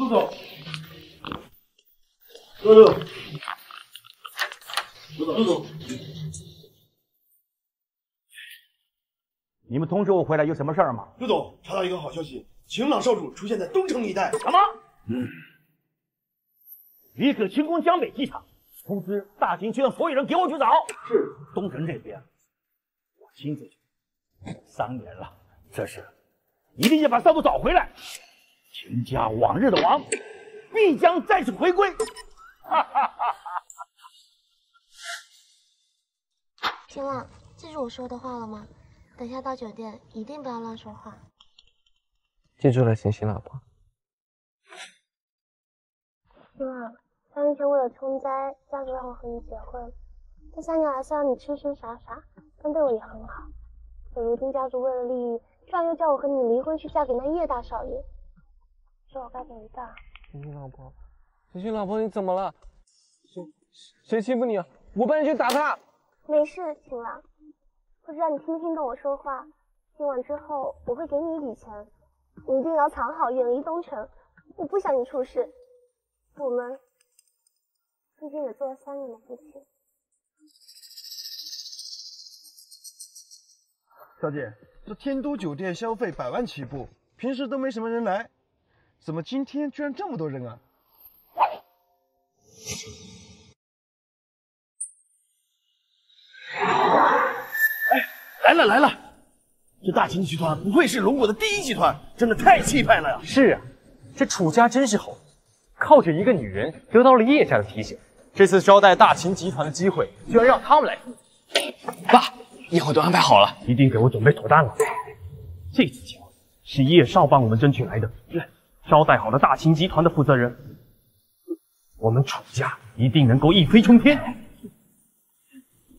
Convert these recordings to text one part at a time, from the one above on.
陆总，陆总，陆总，陆总，你们通知我回来有什么事儿吗？陆总，查到一个好消息，晴朗少主出现在东城一带。什么？嗯。立刻清空江北机场，通知大秦区的所有人给我去找。是。东城这边，我亲自去。三年了，这事一定要把少主找回来。秦家往日的王，必将再次回归。哈哈哈！秦朗，记住我说的话了吗？等下到酒店一定不要乱说话。记住了，行行老婆。秦朗，三年前为了冲灾，家族让我和你结婚。这三年来，虽然你痴痴傻傻，但对我也很好。可如今家族为了利益，居然又叫我和你离婚，去嫁给那叶大少爷。说我该怎么办？星星老婆，星星老婆，你怎么了？谁谁欺负你了？我帮你去打他。没事，秦朗，不知道你听不听懂我说话。今晚之后我会给你一笔钱，你一定要藏好，远离东城。我不想你出事。我们毕竟也做了三年的夫妻。小姐，这天都酒店消费百万起步，平时都没什么人来。怎么今天居然这么多人啊？哎来了来了！这大秦集团不愧是龙国的第一集团，真的太气派了呀！是啊，这楚家真是好，靠着一个女人得到了叶家的提携，这次招待大秦集团的机会，居然让他们来。爸，一会都安排好了，一定给我准备妥当了。这次机会是叶少帮我们争取来的。招待好了大秦集团的负责人，我们楚家一定能够一飞冲天。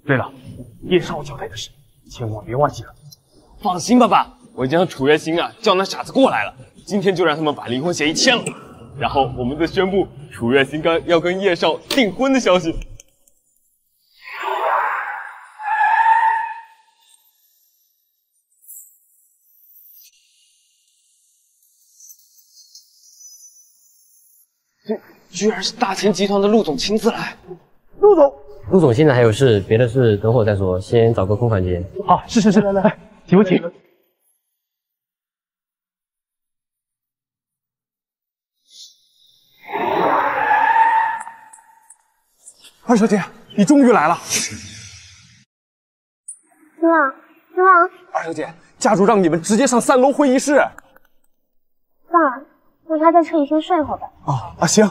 对了，叶少交代的事，千万别忘记了。放心吧，爸，我已经让楚月心啊叫那傻子过来了，今天就让他们把离婚协议签了，然后我们再宣布楚月心刚要跟叶少订婚的消息。居然是大秦集团的陆总亲自来，陆总，陆总现在还有事，别的事等会再说，先找个空房间。好，是是是，来来来，请不请？二小姐，你终于来了。新郎，新郎，二小姐，家主让你们直接上三楼会议室。算了，让他在车里先睡会儿吧。啊啊，行。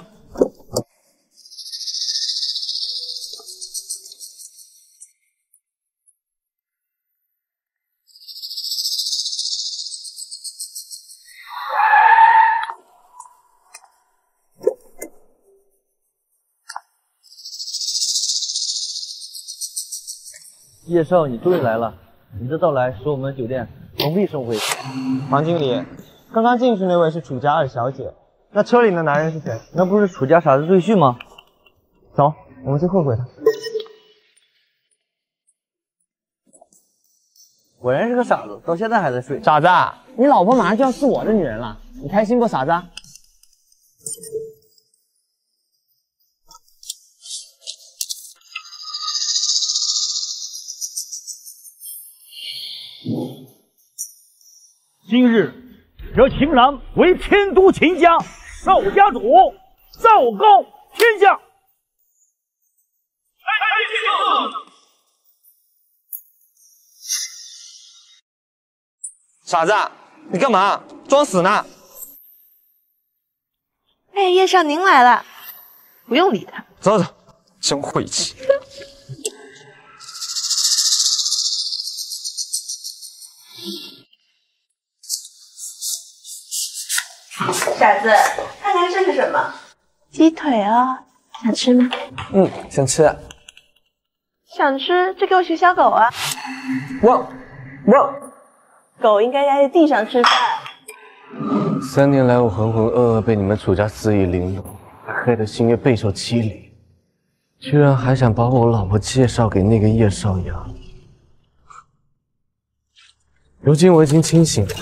叶少，你终于来了！你的到来使我们酒店蓬荜生辉。黄经理，刚刚进去那位是楚家二小姐，那车里的男人是谁？那不是楚家傻子赘婿吗？走，我们去会会他。果然是个傻子，到现在还在睡。傻子，你老婆马上就要是我的女人了，你开心不，傻子？今日惹秦郎为天都秦家少家主，昭告天下。傻子，你干嘛？装死呢？哎，叶少您来了，不用理他。走走，真晦气。傻子，看看这是什么？鸡腿哦，想吃吗？嗯，想吃。想吃就给我学小狗啊！汪汪，狗应该压在地上吃饭。三年来，我浑浑噩噩被你们楚家肆意凌辱，害得心月备受欺凌，居然还想把我老婆介绍给那个叶少阳。如今我已经清醒了。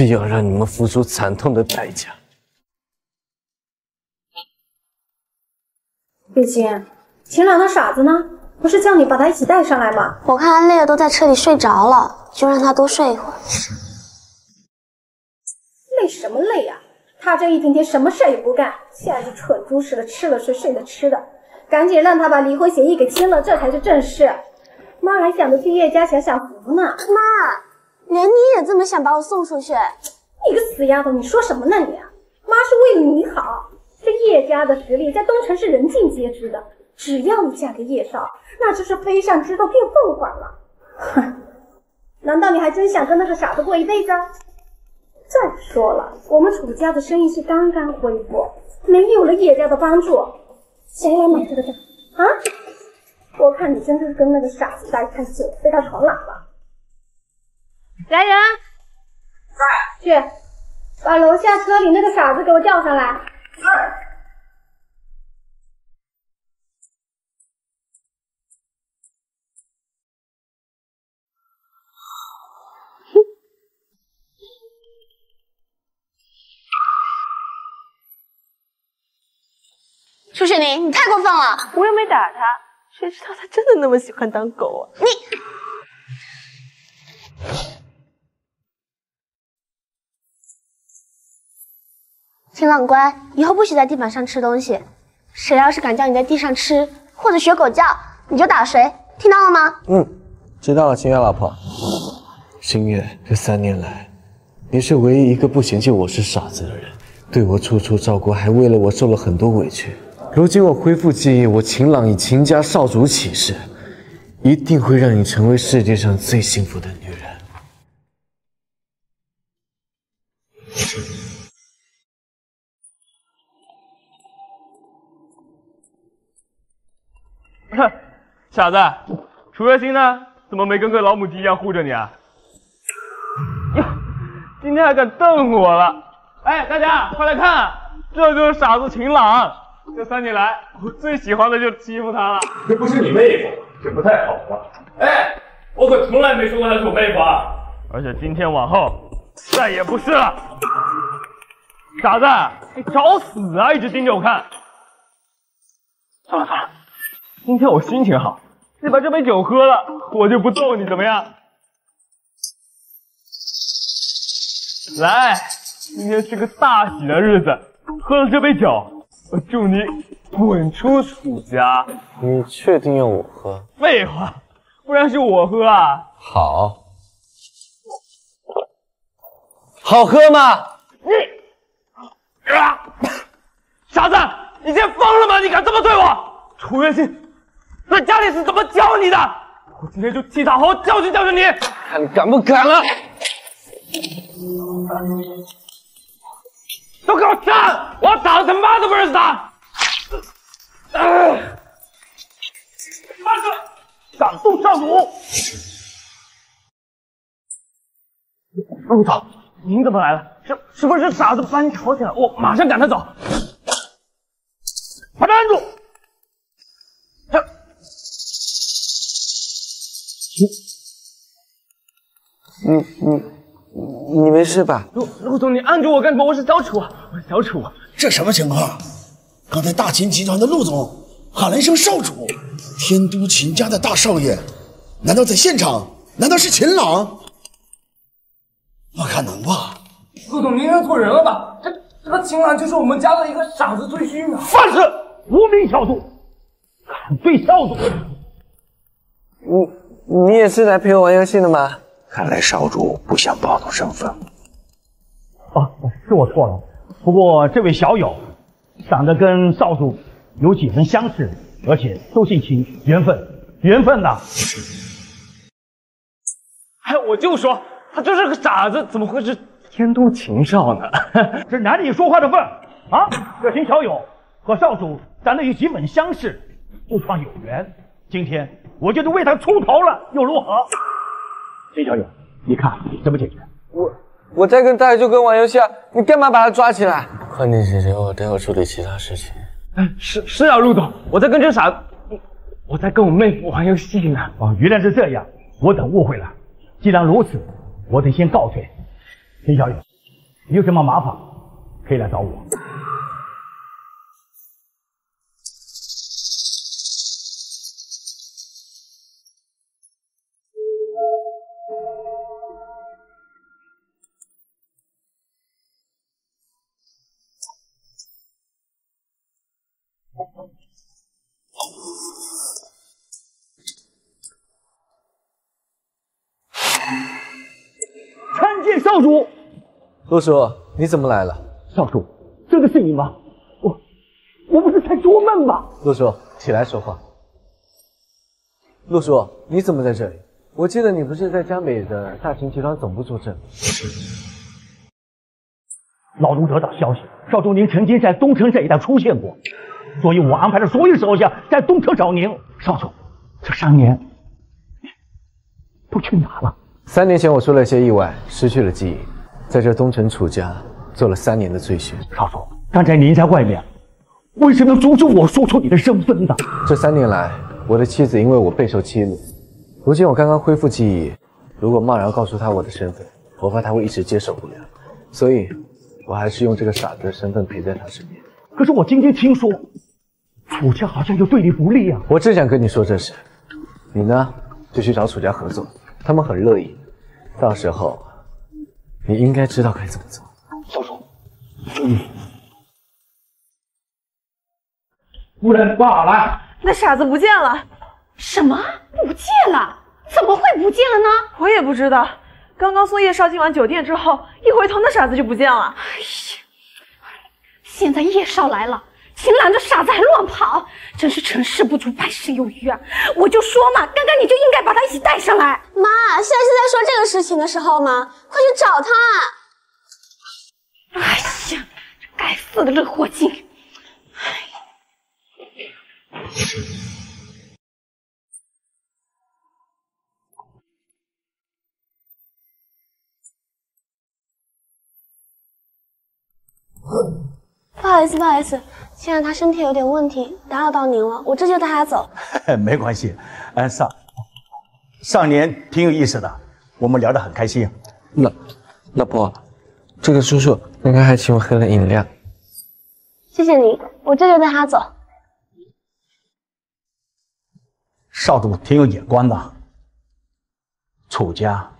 必要让你们付出惨痛的代价。月清，秦朗的傻子呢？不是叫你把他一起带上来吗？我看他累了，都在车里睡着了，就让他多睡一会儿。累什么累呀、他这一整天什么事儿也不干，现在是蠢猪似的，吃了睡，睡了吃的。赶紧让他把离婚协议给签了，这才是正事。妈还想着去叶家享享福呢。妈，连你也这么想把我送出去？你个死丫头，你说什么呢你？妈是为了你好。这叶家的实力在东城是人尽皆知的，只要你嫁给叶少，那就是飞上枝头变凤凰了。哼，难道你还真想跟那个傻子过一辈子？再说了，我们楚家的生意是刚刚恢复，没有了叶家的帮助，谁来买这个账啊？我看你真的是跟那个傻子待太久，被他床懒了。来人，在去把楼下车里那个傻子给我叫上来。是楚雪宁，你太过分了！我又没打他，谁知道他真的那么喜欢当狗啊？你秦朗乖，以后不许在地板上吃东西。谁要是敢叫你在地上吃，或者学狗叫，你就打谁，听到了吗？嗯，知道了，星月老婆。星月，这三年来，你是唯一一个不嫌弃我是傻子的人，对我处处照顾，还为了我受了很多委屈。如今我恢复记忆，我秦朗以秦家少主起誓，一定会让你成为世界上最幸福的女人。傻子，楚月心呢？怎么没跟个老母鸡一样护着你啊？哟，今天还敢瞪我了！哎，大家快来看，这就是傻子秦朗。这三年来，我最喜欢的就是欺负他了。这不是你妹夫，这不太好吧？哎，我可从来没说过他是我妹夫啊！而且今天往后再也不是了。傻子，你找死啊！一直盯着我看。算了算了，今天我心情好，你把这杯酒喝了，我就不揍你，怎么样？来，今天是个大喜的日子，喝了这杯酒，我祝你滚出楚家。你确定要我喝？废话，不然是我喝啊。好，好喝吗？你啊，傻子，你今天疯了吗？你敢这么对我？楚月心在家里是怎么教你的？我今天就替他好好教训教训你。看你敢不敢了！都给我站！我打的他妈都不认识他！呃慢着，敢动少主！陆总，您怎么来了？是是不是傻子把你吵起来？我马上赶他走。你你你没事吧？陆陆总，你按住我干什么？我是小楚啊，我是小楚啊。这什么情况？刚才大秦集团的陆总喊了一声少主，天都秦家的大少爷，难道在现场？难道是秦朗？不可能吧？陆总，您认错人了吧？这这个秦朗就是我们家的一个傻子赘婿啊！放肆！无名小卒，敢对少主！你你也是来陪我玩游戏的吗？看来少主不想暴露身份。哦，是我错了。不过这位小友长得跟少主有几分相似，而且都姓秦，缘分，缘分呐！哎，我就说他就是个傻子，怎么会是天都秦少呢？这哪里说话的份啊？这秦小友和少主长得有几分相似，不闯有缘。今天我就是为他出头了，又如何？秦小友，你看怎么解决？我我在跟大舅哥玩游戏啊，你干嘛把他抓起来？快点解决，我待会处理其他事情。哎，是是啊，陆总，我在跟这傻，我在跟我妹夫玩游戏呢。哦，原来是这样，我等误会了。既然如此，我得先告退。秦小友，你有什么麻烦，可以来找我。陆叔，你怎么来了？少主，真的是你吗？我我不是在做梦吧？陆叔，起来说话。陆叔，你怎么在这里？我记得你不是在江美的大秦集团总部坐镇。老奴得到消息，少主您曾经在东城这一带出现过，所以我安排了所有手下在东城找您。少主，这三年都去哪了？三年前我出了些意外，失去了记忆，在这东城楚家做了三年的赘婿。少主，刚才您在外面，为什么阻止我说出你的身份呢？这三年来，我的妻子因为我备受欺辱，如今我刚刚恢复记忆，如果贸然告诉她我的身份，我怕她会一直接受不了，所以，我还是用这个傻子的身份陪在她身边。可是我今天听说，楚家好像又对你不利啊！我正想跟你说这事，你呢就去找楚家合作，他们很乐意。到时候，你应该知道该怎么做。少主，嗯，夫人不好了，那傻子不见了。什么？不见了？怎么会不见了呢？我也不知道。刚刚送叶少进完酒店之后，一回头那傻子就不见了。哎呀，现在叶少来了，秦岚这傻子还乱跑，真是成事不足败事有余啊！我就说嘛，刚刚你就应该把他一起带上来。妈，现在是在说这个事情的时候吗？快去找他！哎呀，这该死的乐活精！不好意思，不好意思，现在他身体有点问题，打扰到您了，我这就带他走。没关系，哎，上上年挺有意思的，我们聊得很开心。老老婆，这个叔叔刚刚还请我喝了饮料。谢谢你，我这就带他走。少主挺有眼光的，楚家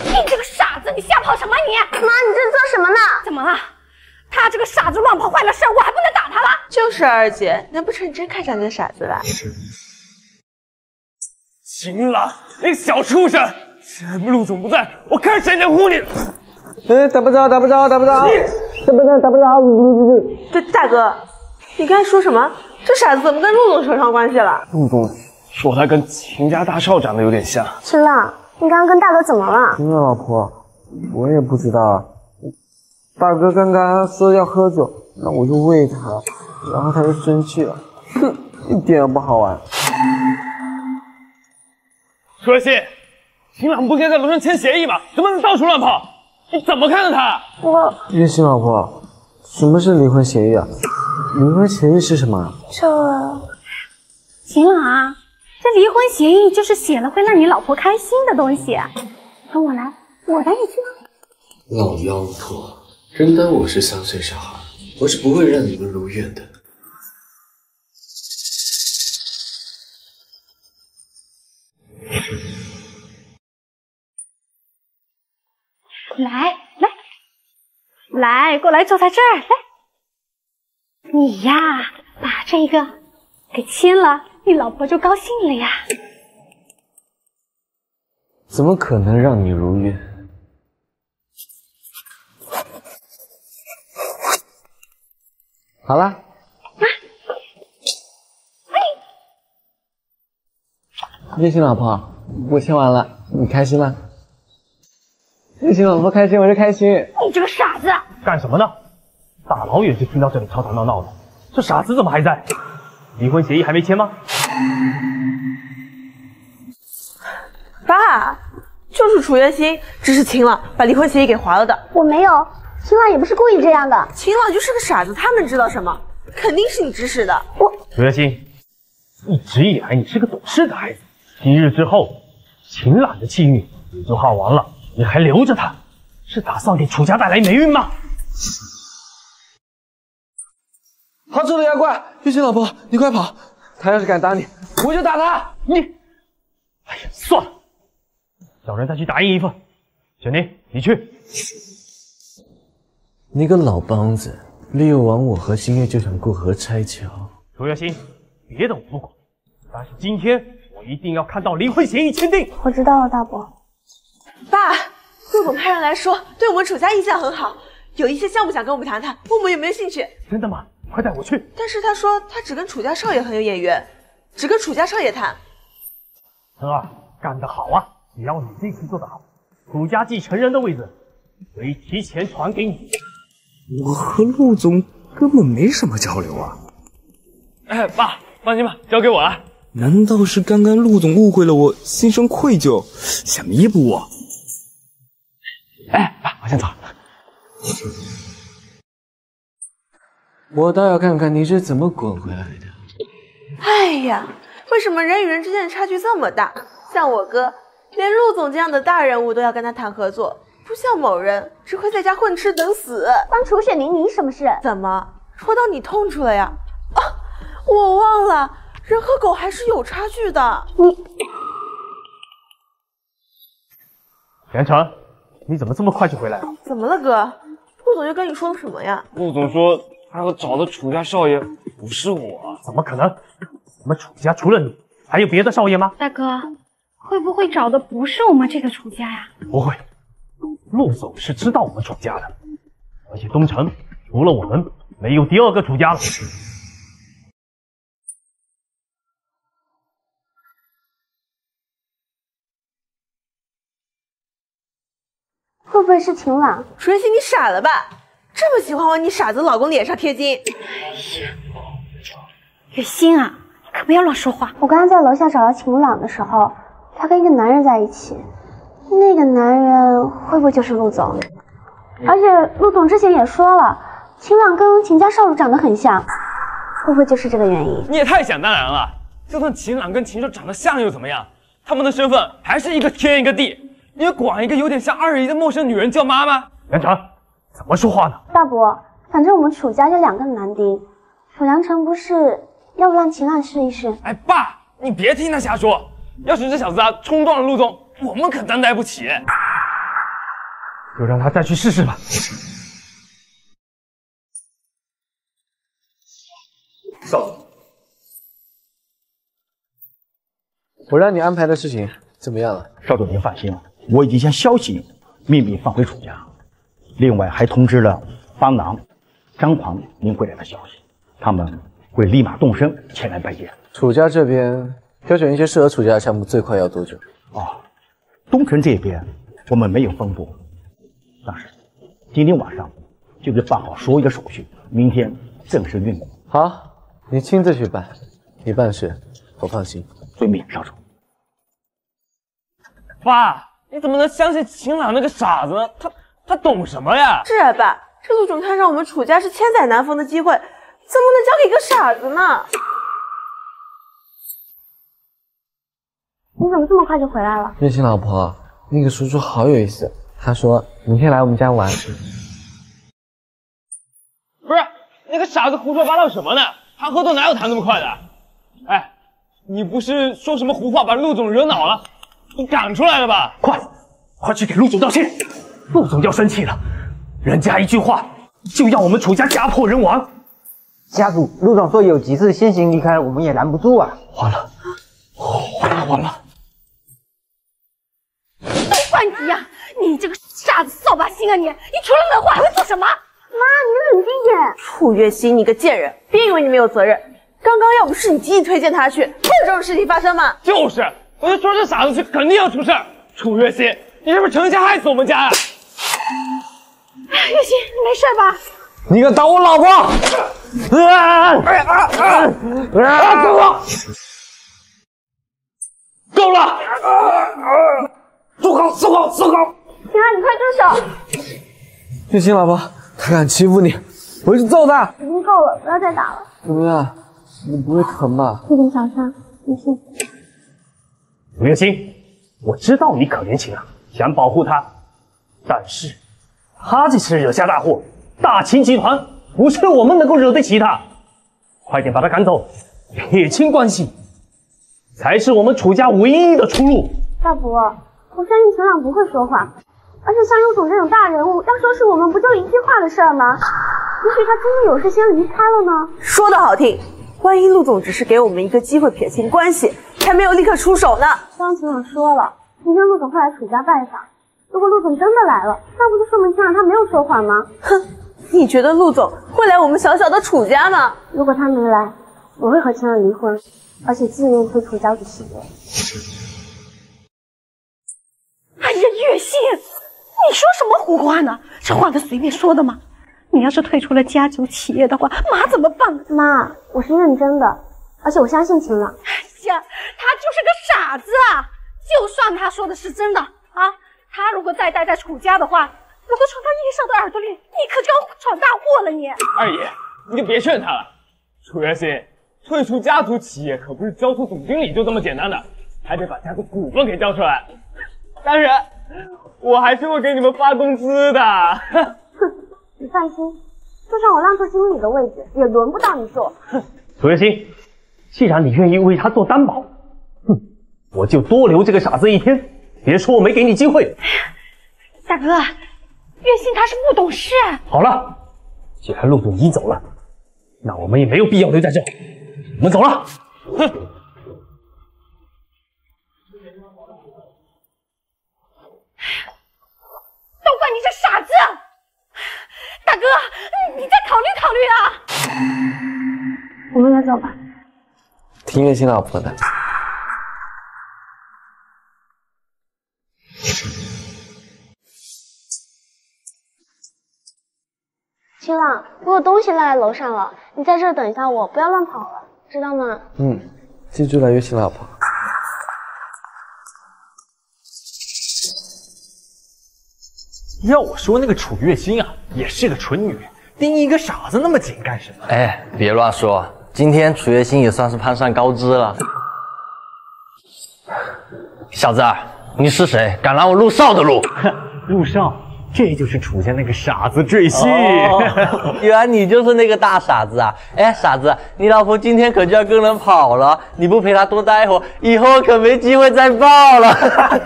你这个傻子，你瞎跑什么你？妈，你这做什么呢？怎么了？他这个傻子乱跑坏了事，我还不能打他了？就是二姐，难不成你真看上那傻子了？秦岚，你个小畜生！陆总不在，我看谁能唬你！哎，打不着，打不着，打不着，打不着，打不着。这大哥，你刚才说什么？这傻子怎么跟陆总扯上关系了？陆总说他跟秦家大少长得有点像。秦浪，你刚刚跟大哥怎么了？秦老婆，我也不知道啊。大哥刚刚说要喝酒，那我就喂他，然后他就生气了，哼，一点也不好玩。说信，秦朗不应该在楼上签协议吗？怎么能到处乱跑？你怎么看的他？我月心老婆，什么是离婚协议啊？离婚协议是什么？这秦朗啊，这离婚协议就是写了会让你老婆开心的东西。跟我来，我带你去。老妖婆，真当我是三岁小孩？我是不会让你们如愿的。来来来，过来坐在这儿来。你呀，把这个给亲了，你老婆就高兴了呀。怎么可能让你如愿？好了，月星老婆，我签完了，你开心吗？月星老婆开心，我就开心。你这个傻子！干什么呢？大老远就听到这里吵吵闹闹的，这傻子怎么还在？离婚协议还没签吗？爸，就是楚月心指使秦朗把离婚协议给划了的。我没有，秦朗也不是故意这样的。秦朗就是个傻子，他能知道什么？肯定是你指使的。我楚月心，一直以来你是个懂事的孩子，今日之后，秦朗的气运也就耗完了，你还留着他，是打算给楚家带来霉运吗？好吃的妖怪，月心老婆，你快跑！他要是敢打你，我就打他！你，哎呀，算了，找人再去打印一份。小宁，你去。你个老梆子，利用完我和星月就想过河拆桥。楚月心，别的我不管，但是今天我一定要看到离婚协议签订。我知道了，大伯。爸，陆总派人来说，对我们楚家印象很好，有一些项目想跟我们谈谈，问我们有没有兴趣。真的吗？快带我去！但是他说他只跟楚家少爷很有眼缘，只跟楚家少爷谈。陈儿，干得好啊！只要你这次做得好，楚家继承人的位置可以提前传给你。我和陆总根本没什么交流啊！哎，爸，放心吧，交给我了。难道是刚刚陆总误会了我，心生愧疚，想弥补我？哎，爸，我先走了。我倒要看看你是怎么滚回来的。哎呀，为什么人与人之间的差距这么大？像我哥，连陆总这样的大人物都要跟他谈合作，不像某人只会在家混吃等死。关楚雪凝你什么事？怎么戳到你痛处了呀？啊，我忘了，人和狗还是有差距的。你，连城，你怎么这么快就回来了？怎么了，哥？陆总又跟你说了什么呀？陆总说。他要找的楚家少爷不是我，怎么可能？我们楚家除了你，还有别的少爷吗？大哥，会不会找的不是我们这个楚家呀？不会，陆总是知道我们楚家的，而且东城除了我们，没有第二个楚家了。会不会是秦朗？楚曦，你傻了吧？这么喜欢往你傻子老公脸上贴金？哎呀，月心啊，可不要乱说话。我刚刚在楼下找到秦朗的时候，他跟一个男人在一起，那个男人会不会就是陆总？而且陆总之前也说了，秦朗跟秦家少主长得很像，会不会就是这个原因？你也太想当然了，就算秦朗跟秦少长得像又怎么样？他们的身份还是一个天一个地，你管一个有点像二姨的陌生女人叫妈吗？梁成。怎么说话呢？大伯，反正我们楚家就两个男丁，楚良辰不是，要不让秦朗试一试？哎，爸，你别听他瞎说。要是这小子啊冲撞了陆总，我们可担待不起。就让他再去试试吧。少总，我让你安排的事情怎么样了？少佐，您放心，我已经将消息秘密放回楚家。另外还通知了方囊、张狂您回来的消息，他们会立马动身前来拜见。楚家这边挑选一些适合楚家的项目，最快要多久？哦，东城这边我们没有分部，但是今天晚上就给办好所有的手续，明天正式运工。好，你亲自去办，你办事我放心。遵命，少主。爸，你怎么能相信秦朗那个傻子呢？他。他懂什么呀？是啊，爸，这陆总看上我们楚家是千载难逢的机会，怎么能交给一个傻子呢？你怎么这么快就回来了？月心老婆，那个叔叔好有意思，他说明天来我们家玩。不是，那个傻子胡说八道什么呢？谈合作哪有谈那么快的？哎，你不是说什么胡话把陆总惹恼了，你赶出来了吧？快，快去给陆总道歉。陆总要生气了，人家一句话就要我们楚家家破人亡。家主，陆总说有急事先行离开，我们也拦不住啊。完了，完了完了！你这个傻子扫把星啊你！你除了惹祸还会做什么？妈，你冷静点。楚月心，你个贱人，别以为你没有责任。刚刚要不是你极力推荐他去，会有这种事情发生吗？就是，我就说这傻子去肯定要出事。楚月心，你是不是成心害死我们家呀？月心，你没事吧？你敢打我老婆！啊啊啊！住口！够了！住口！住口！住口！秦儿，你快住手！月清老婆，他敢欺负你，我去揍他！已经够了，不要再打了。怎么样？你不会疼吧？一点小伤，没事。楚月心，我知道你可怜晴朗，想保护她，但是他这次惹下大祸，大秦集团不是我们能够惹得起的。快点把他赶走，撇清关系，才是我们楚家唯一的出路。大伯，我相信秦朗不会说谎，而且像陆总这种大人物，要说是我们，不就一句话的事儿吗？也许他真的有事先离开了呢。说的好听，万一陆总只是给我们一个机会撇清关系，还没有立刻出手呢。刚秦朗说了，明天陆总会来楚家拜访。如果陆总真的来了，那不就说明秦朗他没有说谎吗？哼，你觉得陆总会来我们小小的楚家吗？如果他没来，我会和秦朗离婚，而且自愿退出家族企业。哎呀，月心，你说什么胡话呢？这话能随便说的吗？你要是退出了家族企业的话，妈怎么办？妈，我是认真的，而且我相信秦朗。哎呀，他就是个傻子啊！就算他说的是真的啊，他如果再待在楚家的话，如果传到叶少的耳朵里，你可就要闯大祸了你。二爷，你就别劝他了。楚月心，退出家族企业可不是交出总经理就这么简单的，还得把家族股份给交出来。当然，我还是会给你们发工资的。哼，你放心，就算我让出经理的位置，也轮不到你坐。楚月心，既然你愿意为他做担保，哼，我就多留这个傻子一天。别说我没给你机会。大哥，月心他是不懂事。好了，既然陆总已经走了，那我们也没有必要留在这。我们走了。哼。都怪你这傻子！大哥，你再考虑考虑啊！我们也走吧。听月心老婆的。清朗，我有东西落在楼上了，你在这儿等一下我，不要乱跑了，知道吗？嗯，记住了，月心老婆。要我说，那个楚月心啊，也是个蠢女人，盯一个傻子那么紧干什么？哎，别乱说，今天楚月心也算是攀上高枝了。小子，你是谁？敢拦我陆少的路？陆少，这就是楚家那个傻子赘婿。哦，原来你就是那个大傻子啊！哎，傻子，你老婆今天可就要跟人跑了，你不陪她多待会儿，以后可没机会再抱了。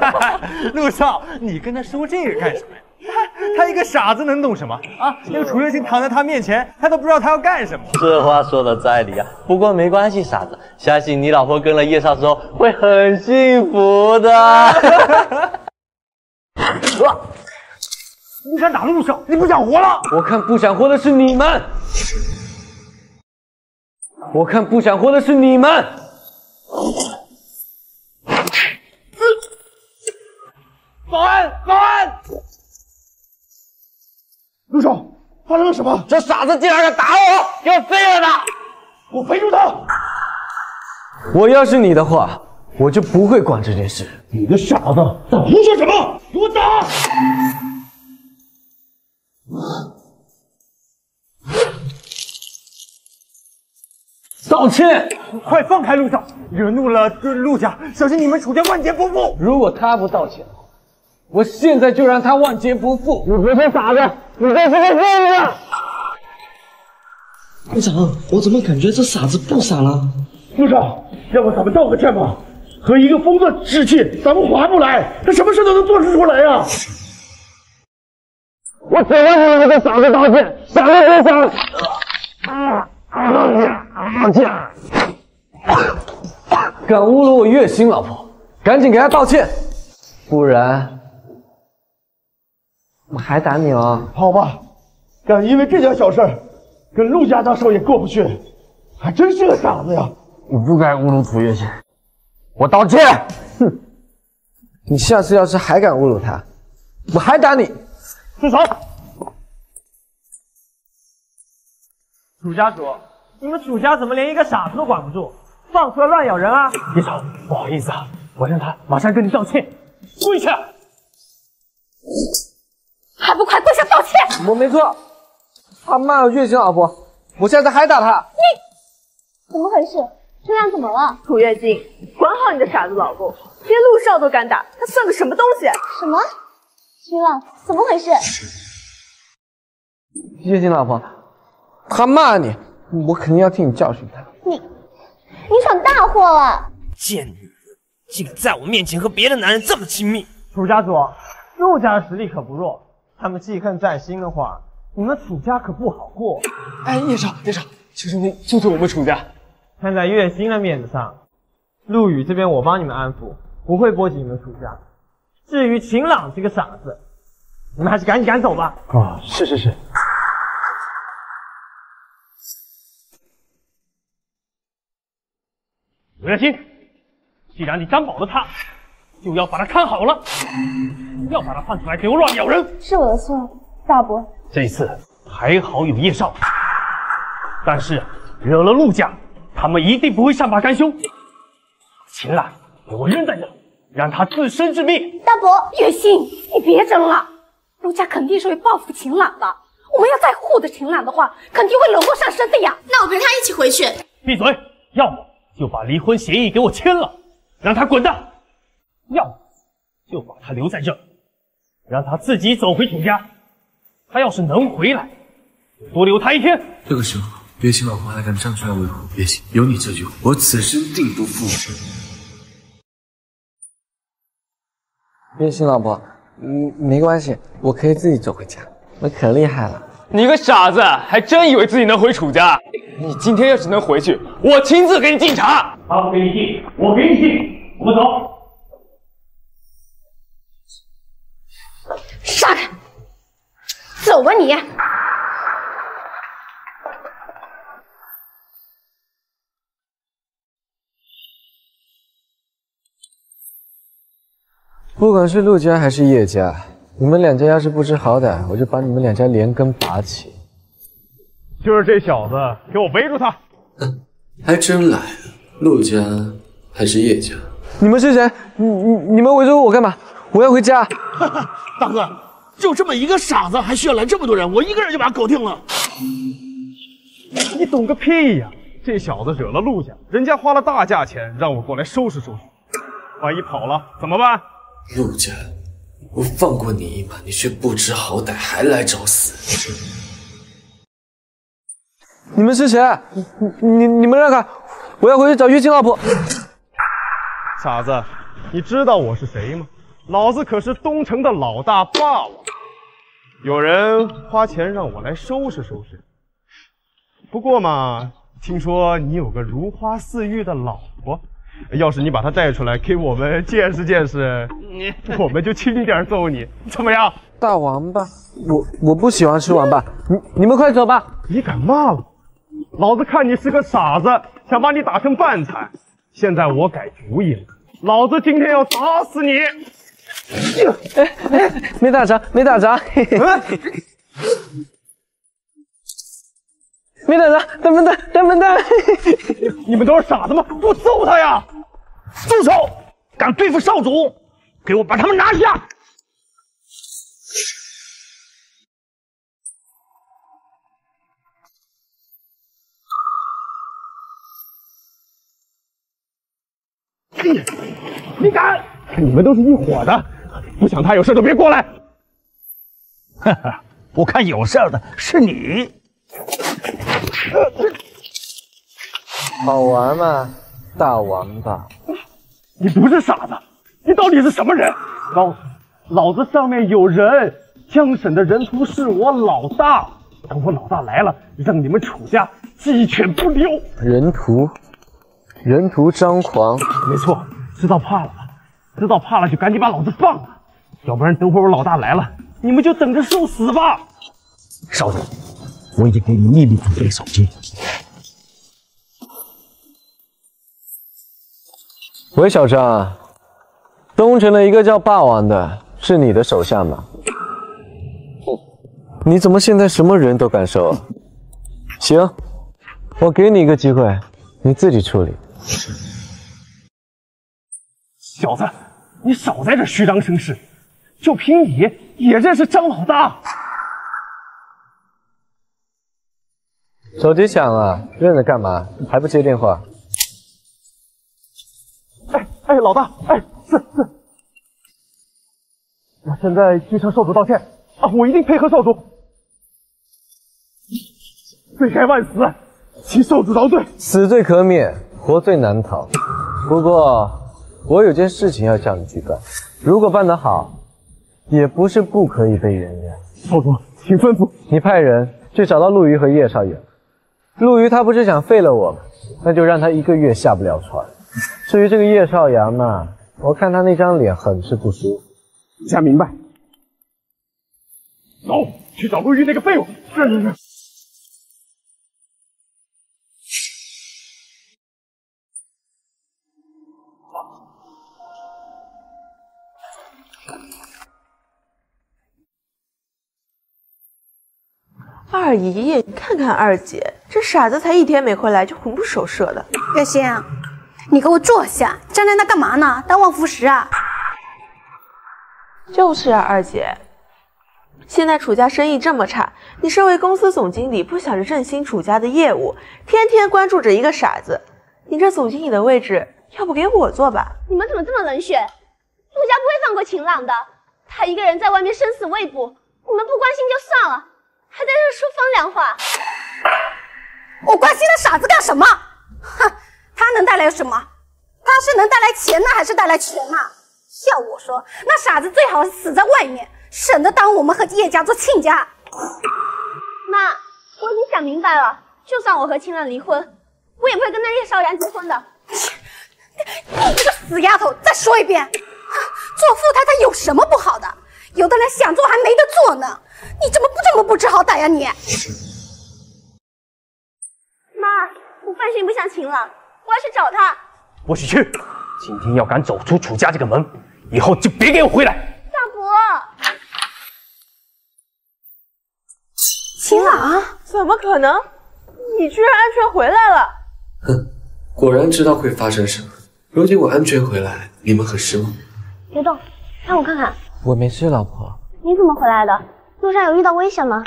陆少，你跟她说这个干什么呀？他 他一个傻子能懂什么啊？那个楚月心躺在他面前，他都不知道他要干什么。这话说的在理啊，不过没关系，傻子，相信你老婆跟了叶少之后会很幸福的。你敢打陆少，你不想活了？我看不想活的是你们，我看不想活的是你们。保安，保安！陆少，发生了什么？这傻子竟然敢打我，给我废了他！我陪住他。我要是你的话，我就不会管这件事。你个傻子，在胡说什么？给我打！道歉！快放开陆少，惹怒了陆家，小心你们楚家万劫不复。如果他不道歉，我现在就让他万劫不复。你别说傻子，你这是个废物！部长，我怎么感觉这傻子不傻了？部长，要不咱们道个歉吧？和一个疯子置气，咱们划不来。他什么事都能做出出来呀！我只问你们这傻子道歉，傻子别傻！啊，道歉，道歉！敢侮辱我月心老婆，赶紧给他道歉，不然我还打你哦。好吧，敢因为这点小事跟陆家大少爷过不去，还真是个傻子呀！我不该侮辱楚月心，我道歉。哼，你下次要是还敢侮辱他，我还打你。住手！楚家主，你们楚家怎么连一个傻子都管不住，放出来乱咬人啊？别吵，不好意思啊，我让他马上跟你道歉，跪下！还不快跪下道歉！我没错，他骂了月心老婆，我现在还打他。你怎么回事？这样怎么了？楚月心，管好你的傻子老公，连陆少都敢打，他算个什么东西？什么？秦朗，怎么回事？月心老婆，他骂你，我肯定要替你教训他。你，你闯大祸了！贱女人，竟敢在我面前和别的男人这么亲密！楚家主，陆家的实力可不弱，他们记恨在心的话，你们楚家可不好过。哎，叶少，叶少，求求你救救我们楚家！看在月心的面子上，陆羽这边我帮你们安抚，不会波及你们楚家。至于秦朗这个傻子，你们还是赶紧赶走吧。啊，是是是。刘月心，既然你担保了他，就要把他看好了，不要把他放出来给我乱咬人。是我的错，大伯。这次还好有叶少，但是惹了陆家，他们一定不会善罢甘休。秦岚，给我扔在这，让他自生自灭。大伯，月心，你别争了，陆家肯定是会报复秦朗的。我们要再护着秦朗的话，肯定会惹祸上身的呀。那我陪他一起回去。闭嘴！要么就把离婚协议给我签了，让他滚蛋；要么就把他留在这，让他自己走回楚家。他要是能回来，多留他一天。这个时候，别心老婆还敢站出来维护别心？有你这句话，我此生定不负责。月心老婆，嗯，没关系，我可以自己走回家。我可厉害了。你个傻子，还真以为自己能回楚家？你今天要是能回去，我亲自给你敬茶。他不给你敬，我给你敬。我们走。杀开！走吧你！不管是陆家还是叶家，你们两家要是不知好歹，我就把你们两家连根拔起。就是这小子，给我围住他！还真来了，陆家还是叶家？你们是谁？你你你们围着我干嘛？我要回家。大哥，就这么一个傻子，还需要来这么多人？我一个人就把他搞定了。你懂个屁呀！这小子惹了陆家，人家花了大价钱让我过来收拾收拾，万一跑了怎么办？陆家，我放过你一马，你却不知好歹，还来找死！你们是谁？你你你们让开！我要回去找月清老婆。傻子，你知道我是谁吗？老子可是东城的老大霸王。有人花钱让我来收拾收拾。不过嘛，听说你有个如花似玉的老婆，要是你把她带出来给我们见识见识，你我们就轻点揍你，怎么样？大王八，我我不喜欢吃王八，你你们快走吧！你敢骂我？老子看你是个傻子，想把你打成半残。现在我改主意了，老子今天要打死你！哎哎，没打着，没打着，嘿嘿没打着，等等等等等，你们都是傻子吗？不揍他呀！住手！敢对付少主，给我把他们拿下！你敢！你们都是一伙的，不想他有事就别过来。哈哈，我看有事的是你。好玩吗，大王八？你不是傻子，你到底是什么人？告诉你，老子上面有人，江省的人头是我老大。等我老大来了，让你们楚家鸡犬不留。人屠，人屠张狂。没错，知道怕了吧？知道怕了就赶紧把老子放了，要不然等会儿我老大来了，你们就等着受死吧。少主，我已经给你秘密准备手机。喂，小张，东城的一个叫霸王的，是你的手下吗？你怎么现在什么人都敢收？行，我给你一个机会，你自己处理。小子，你少在这虚张声势，就凭你也认识张老大？手机响了，认着干嘛？还不接电话？哎哎，老大，哎，是是。我现在去向少主道歉啊！我一定配合少主，罪该万死，请少主饶罪。死罪可免，活罪难逃。不过我有件事情要向你去办，如果办得好，也不是不可以被原谅。少主，请吩咐。你派人去找到陆瑜和叶少爷。陆瑜他不是想废了我吗？那就让他一个月下不了船。至于这个叶少阳呢，我看他那张脸很是不舒服。下明白。走，去找陆瑜那个废物。是是是。二姨，你看看二姐，这傻子才一天没回来就魂不守舍的。月心，你给我坐下，站在那干嘛呢？当望夫石啊？就是啊，二姐，现在楚家生意这么差，你身为公司总经理，不想着振兴楚家的业务，天天关注着一个傻子，你这总经理的位置，要不给我坐吧？你们怎么这么冷血？陆家不会放过秦朗的，他一个人在外面生死未卜，你们不关心就算了，还在这说风凉话。我关心那傻子干什么？哼，他能带来什么？他是能带来钱呢，还是带来权呢？要我说，那傻子最好死在外面，省得耽误我们和叶家做亲家。妈，我已经想明白了，就算我和秦朗离婚，我也不会跟那叶少阳结婚的。你这个死丫头，再说一遍，做富太太有什么不好的？有的人想做还没得做呢，你怎么不这么不知好歹呀你？妈，我放心不下秦朗，我要去找他。不许去！今天要敢走出楚家这个门，以后就别给我回来。大伯，秦朗，怎么可能？你居然安全回来了！哼，果然知道会发生什么。如今我安全回来，你们很失望。别动，让我看看。我没事，老婆。你怎么回来的？路上有遇到危险吗？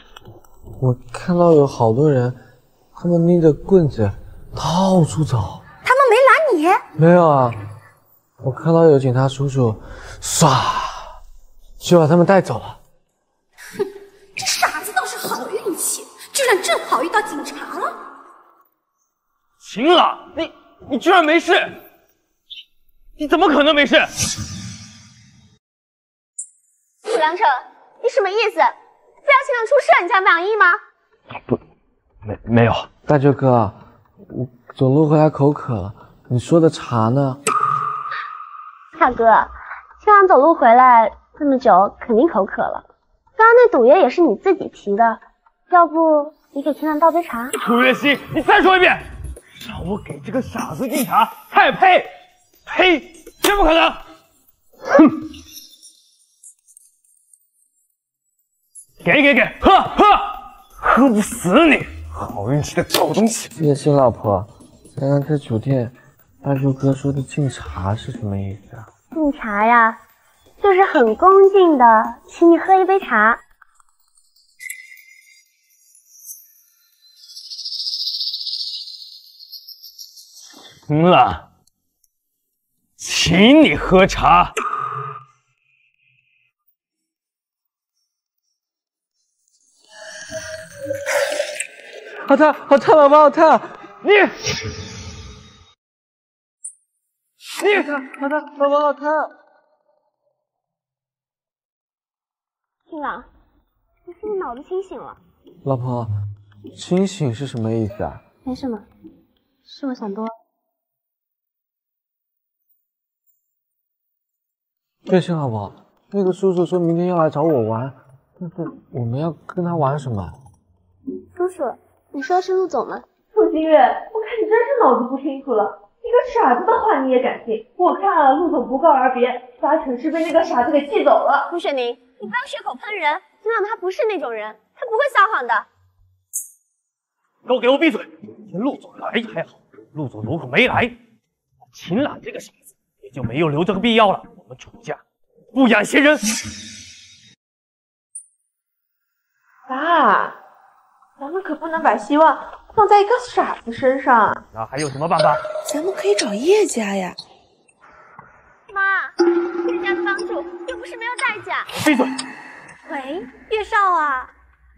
我看到有好多人，他们拎着棍子到处走。他们没拦你？没有啊，我看到有警察叔叔，唰就把他们带走了。哼，这傻子倒是好运气，居然正好遇到警察了。行了，你你居然没事？你怎么可能没事？楚良辰，你什么意思？非要秦朗出事你才满意吗？不没没有。大舅哥，我走路回来口渴了，你说的茶呢？大哥，秦朗走路回来这么久，肯定口渴了。刚刚那赌约也是你自己提的，要不你给秦朗倒杯茶？楚月心，你再说一遍，让我给这个傻子敬茶，他也配？呸！真不可能！哼！给给给，喝喝，喝不死你！好运气的臭东西！叶心老婆，刚刚在酒店，大舅哥说的敬茶是什么意思啊？敬茶呀，就是很恭敬的请你喝一杯茶。行了，请你喝茶。好烫，好烫，老婆，好烫！你，你，好烫，老婆，好烫！秦朗，你是不是脑子清醒了？老婆，清醒是什么意思啊？没什么，是我想多了。月心老婆，那个叔叔说明天要来找我玩，但是我们要跟他玩什么？叔叔，你说的是陆总吗？陆新月，我看你真是脑子不清楚了，一个傻子的话你也敢信？我看啊陆总不告而别，八成是被那个傻子给气走了。陆雪宁，你不要血口喷人，秦朗他不是那种人，他不会撒谎的。都给我闭嘴！今天陆总来还好，陆总如果没来，秦朗这个傻子也就没有留这个必要了。我们楚家不养闲人。爸，咱们可不能把希望放在一个傻子身上。那还有什么办法？咱们可以找叶家呀。妈，叶家的帮助，又不是没有代价。闭嘴！喂，叶少啊！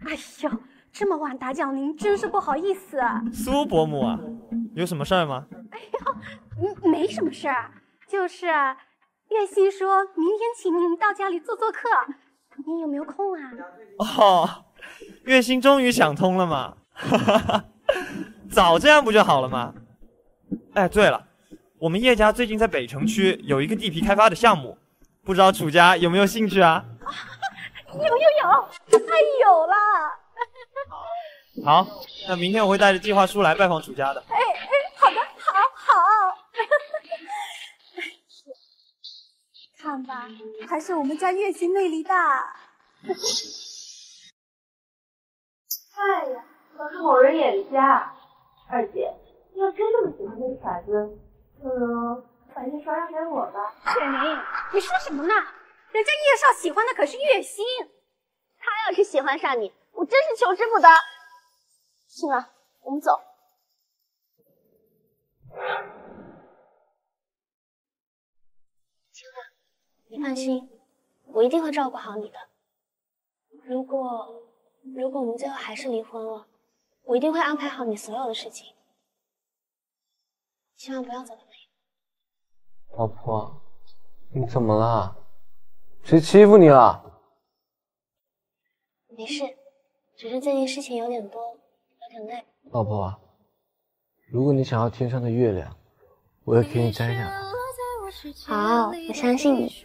哎呦，这么晚打搅您，真是不好意思啊。苏伯母啊，有什么事儿吗？哎呦，没什么事儿，就是月心说明天请您到家里做做客，您有没有空啊？哦，月薪终于想通了嘛，早这样不就好了吗？哎，对了，我们叶家最近在北城区有一个地皮开发的项目，不知道楚家有没有兴趣啊？有有有，太有了！好，那明天我会带着计划书来拜访楚家的。哎哎，好的，好好。看吧，还是我们家月薪魅力大。哎呀，可是某人眼瞎。二姐，你要真这么喜欢那个傻子，不如把叶少让给我吧。雪玲，你说什么呢？人家叶少喜欢的可是月心。他要是喜欢上你，我真是求之不得。行了，我们走。你放心，我一定会照顾好你的。如果如果我们最后还是离婚了，我一定会安排好你所有的事情。千万不要走的老婆，你怎么了？谁欺负你了？没事，只是最近事情有点多，有点累。老婆，如果你想要天上的月亮，我也给你摘下来。好，我相信你。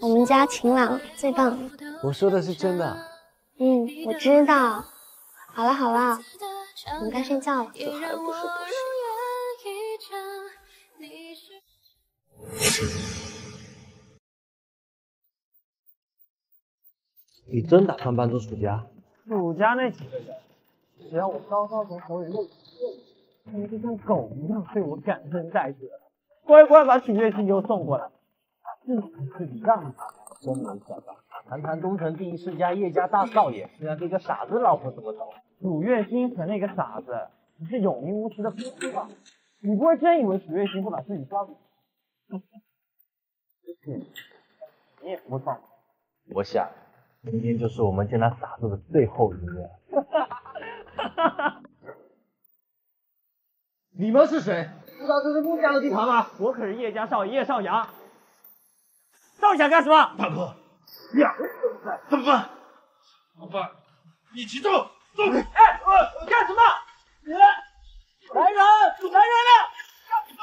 我们家晴朗最棒。我说的是真的。嗯，我知道。好了好了，我们该睡觉了。这还不是不睡。你真打算搬出楚家？楚家那几个人，只要我稍稍从头里露出他们就像狗一样对我感恩戴德，乖乖把许月心给我送过来。这才是礼让他。真没想到，谈谈东城第一世家叶家大少爷，居然跟个傻子老婆怎么走？楚月星和那个傻子你是有名无实的夫妻吧？你不会真以为楚月星会把自己抓住？你也不错。我想，明天就是我们见他傻子的最后一面。你们是谁？知道这是穆家的地盘吗？我可是叶家少爷叶少阳。到底想干什么？大哥，两个人都在，怎么办？怎么办？一起走，走！哎，呃，干什么？你来人！来人了！干什么？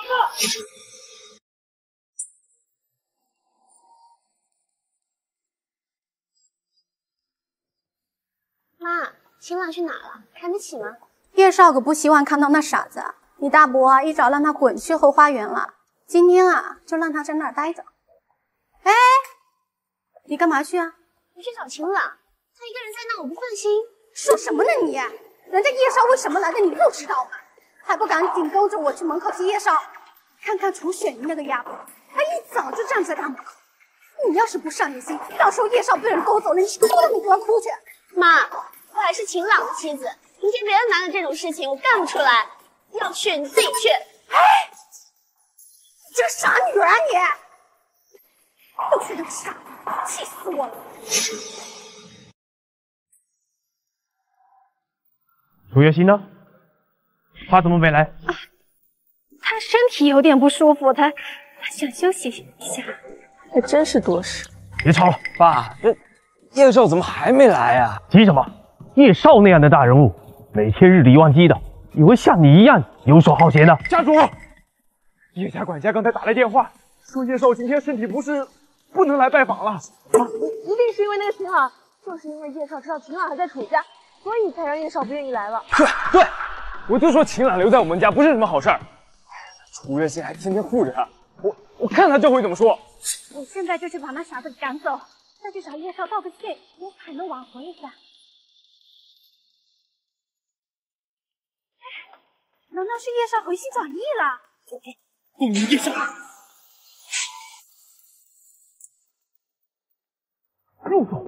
妈，秦朗去哪了？还没起吗？叶少可不希望看到那傻子，你大伯啊一早让他滚去后花园了。今天啊，就让他在那儿待着。哎，你干嘛去啊？我去找秦朗，他一个人在那，我不放心。说什么呢你？人家叶少为什么来的你不知道吗？还不赶紧跟着我去门口接叶少？看看楚雪莹那个丫头，她一早就站在大门口。你要是不上点心，到时候叶少被人勾走了，你哭都没地方哭去。妈，我还是秦朗的妻子，凭借别的男的这种事情，我干不出来。要去你自己去。哎，这个傻女人啊你！都是那个傻子，气死我了！楚月心呢？他怎么没来？啊他身体有点不舒服，他他想休息一下。还真是多事。别吵了，爸，这叶少怎么还没来啊？急什么？叶少那样的大人物，每天日理万机的，以为像你一样游手好闲呢？家主，叶家管家刚才打来电话，说叶少今天身体不适，不能来拜访了。一定是因为那个秦朗，就是因为叶少知道秦朗还在楚家，所以才让叶少不愿意来了。对对，我就说秦朗留在我们家不是什么好事儿。楚月心还天天护着他，我我看他这回怎么说。我现在就去把那傻子赶走，再去找叶少道个歉，我才能挽回一下。哎，难道是叶少回心转意了？不明叶少，陆总，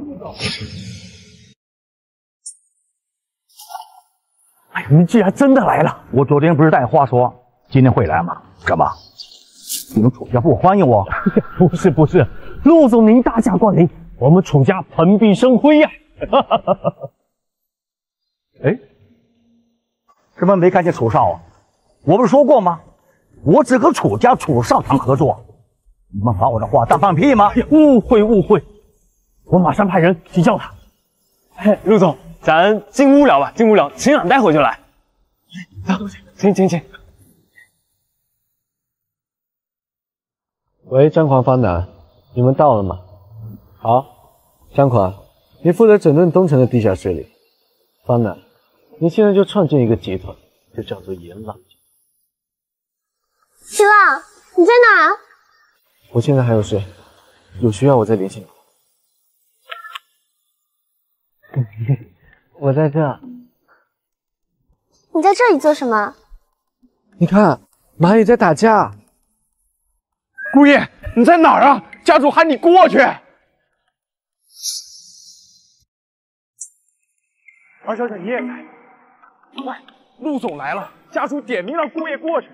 哎，你既然真的来了！我昨天不是带话说今天会来吗？干嘛？你们楚家不欢迎我？不是不是，陆总您大驾光临，我们楚家蓬荜生辉呀！哎，怎么没看见楚少啊？我不是说过吗？我只和楚家楚少堂合作，你们把我的话当放屁吗？误会误会，我马上派人去叫他。哎，陆总，咱进屋聊吧，进屋聊，秦朗待会就来。走，请请请。喂，张狂、方南，你们到了吗？好，张狂，你负责整顿东城的地下势力。方南，你现在就创建一个集团，就叫做严浪。秦朗，你在哪？我现在还有事，有需要我再联系你。我在这。你在这里做什么？你看，蚂蚁在打架。姑爷，你在哪儿啊？家主喊你过去。二小姐，你也来。喂，陆总来了，家主点名让姑爷过去。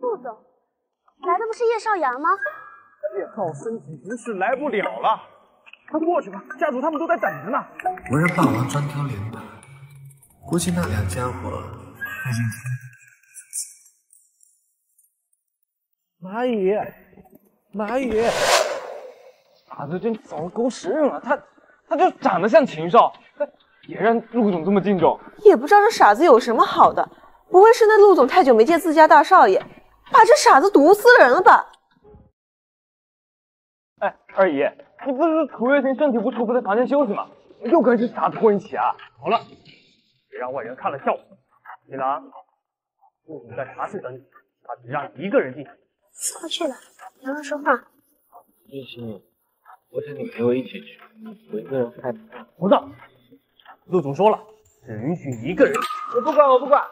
陆总，来的不是叶少阳吗？叶少身体不适，来不了了。快过去吧，家主他们都在等着呢。我让霸王专挑连打，估计那两家伙已经……蚂蚁，蚂蚁，傻子真早狗屎运了，他他就长得像秦少，也让陆总这么敬重。也不知道这傻子有什么好的，不会是那陆总太久没见自家大少爷，把这傻子毒死人了吧？哎，二姨，你不是说楚月琴身体不舒服在房间休息吗？又跟这傻子混一起啊？好了，别让外人看了笑话。新郎，陆总在茶室等你，他只让你一个人进去。快去吧，别乱说话。月心，我想你陪我一起去，我一个人害怕。不到，陆总说了，只允许一个人。我不管，我不管，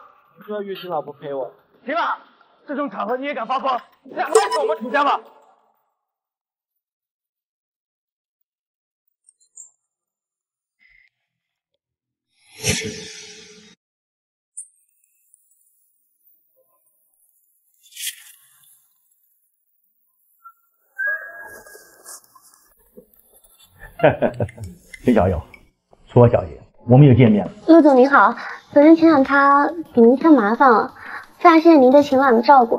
就要月心老婆陪我。行了，这种场合你也敢发疯？你敢害死我们楚家吗？秦 小友，楚小姐，我们又见面了。陆总您好，昨天秦朗他给您添麻烦了，非常谢谢您对秦朗的照顾。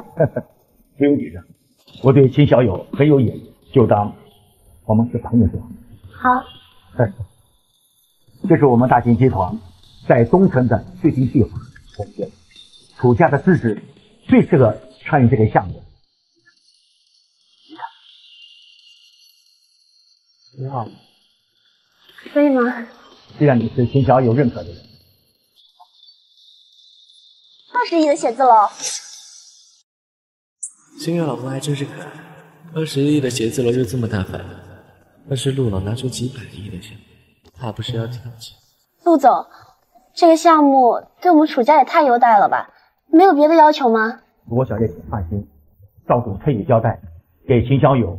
不用紧张，我对秦小友很有眼力，就当我们是朋友就好。好，这是我们大秦集团在东城的最新计划，我觉得楚家的资质最适合参与这个项目。你好，可以吗？既然你是秦小有认可的人，二十亿的写字楼，星月老婆还真是可爱。二十亿的写字楼就这么大反应，要是陆老拿出几百亿的项目，怕不是要跳起？陆总，这个项目对我们楚家也太优待了吧？没有别的要求吗？罗小姐请放心，少主特意交代，给秦小友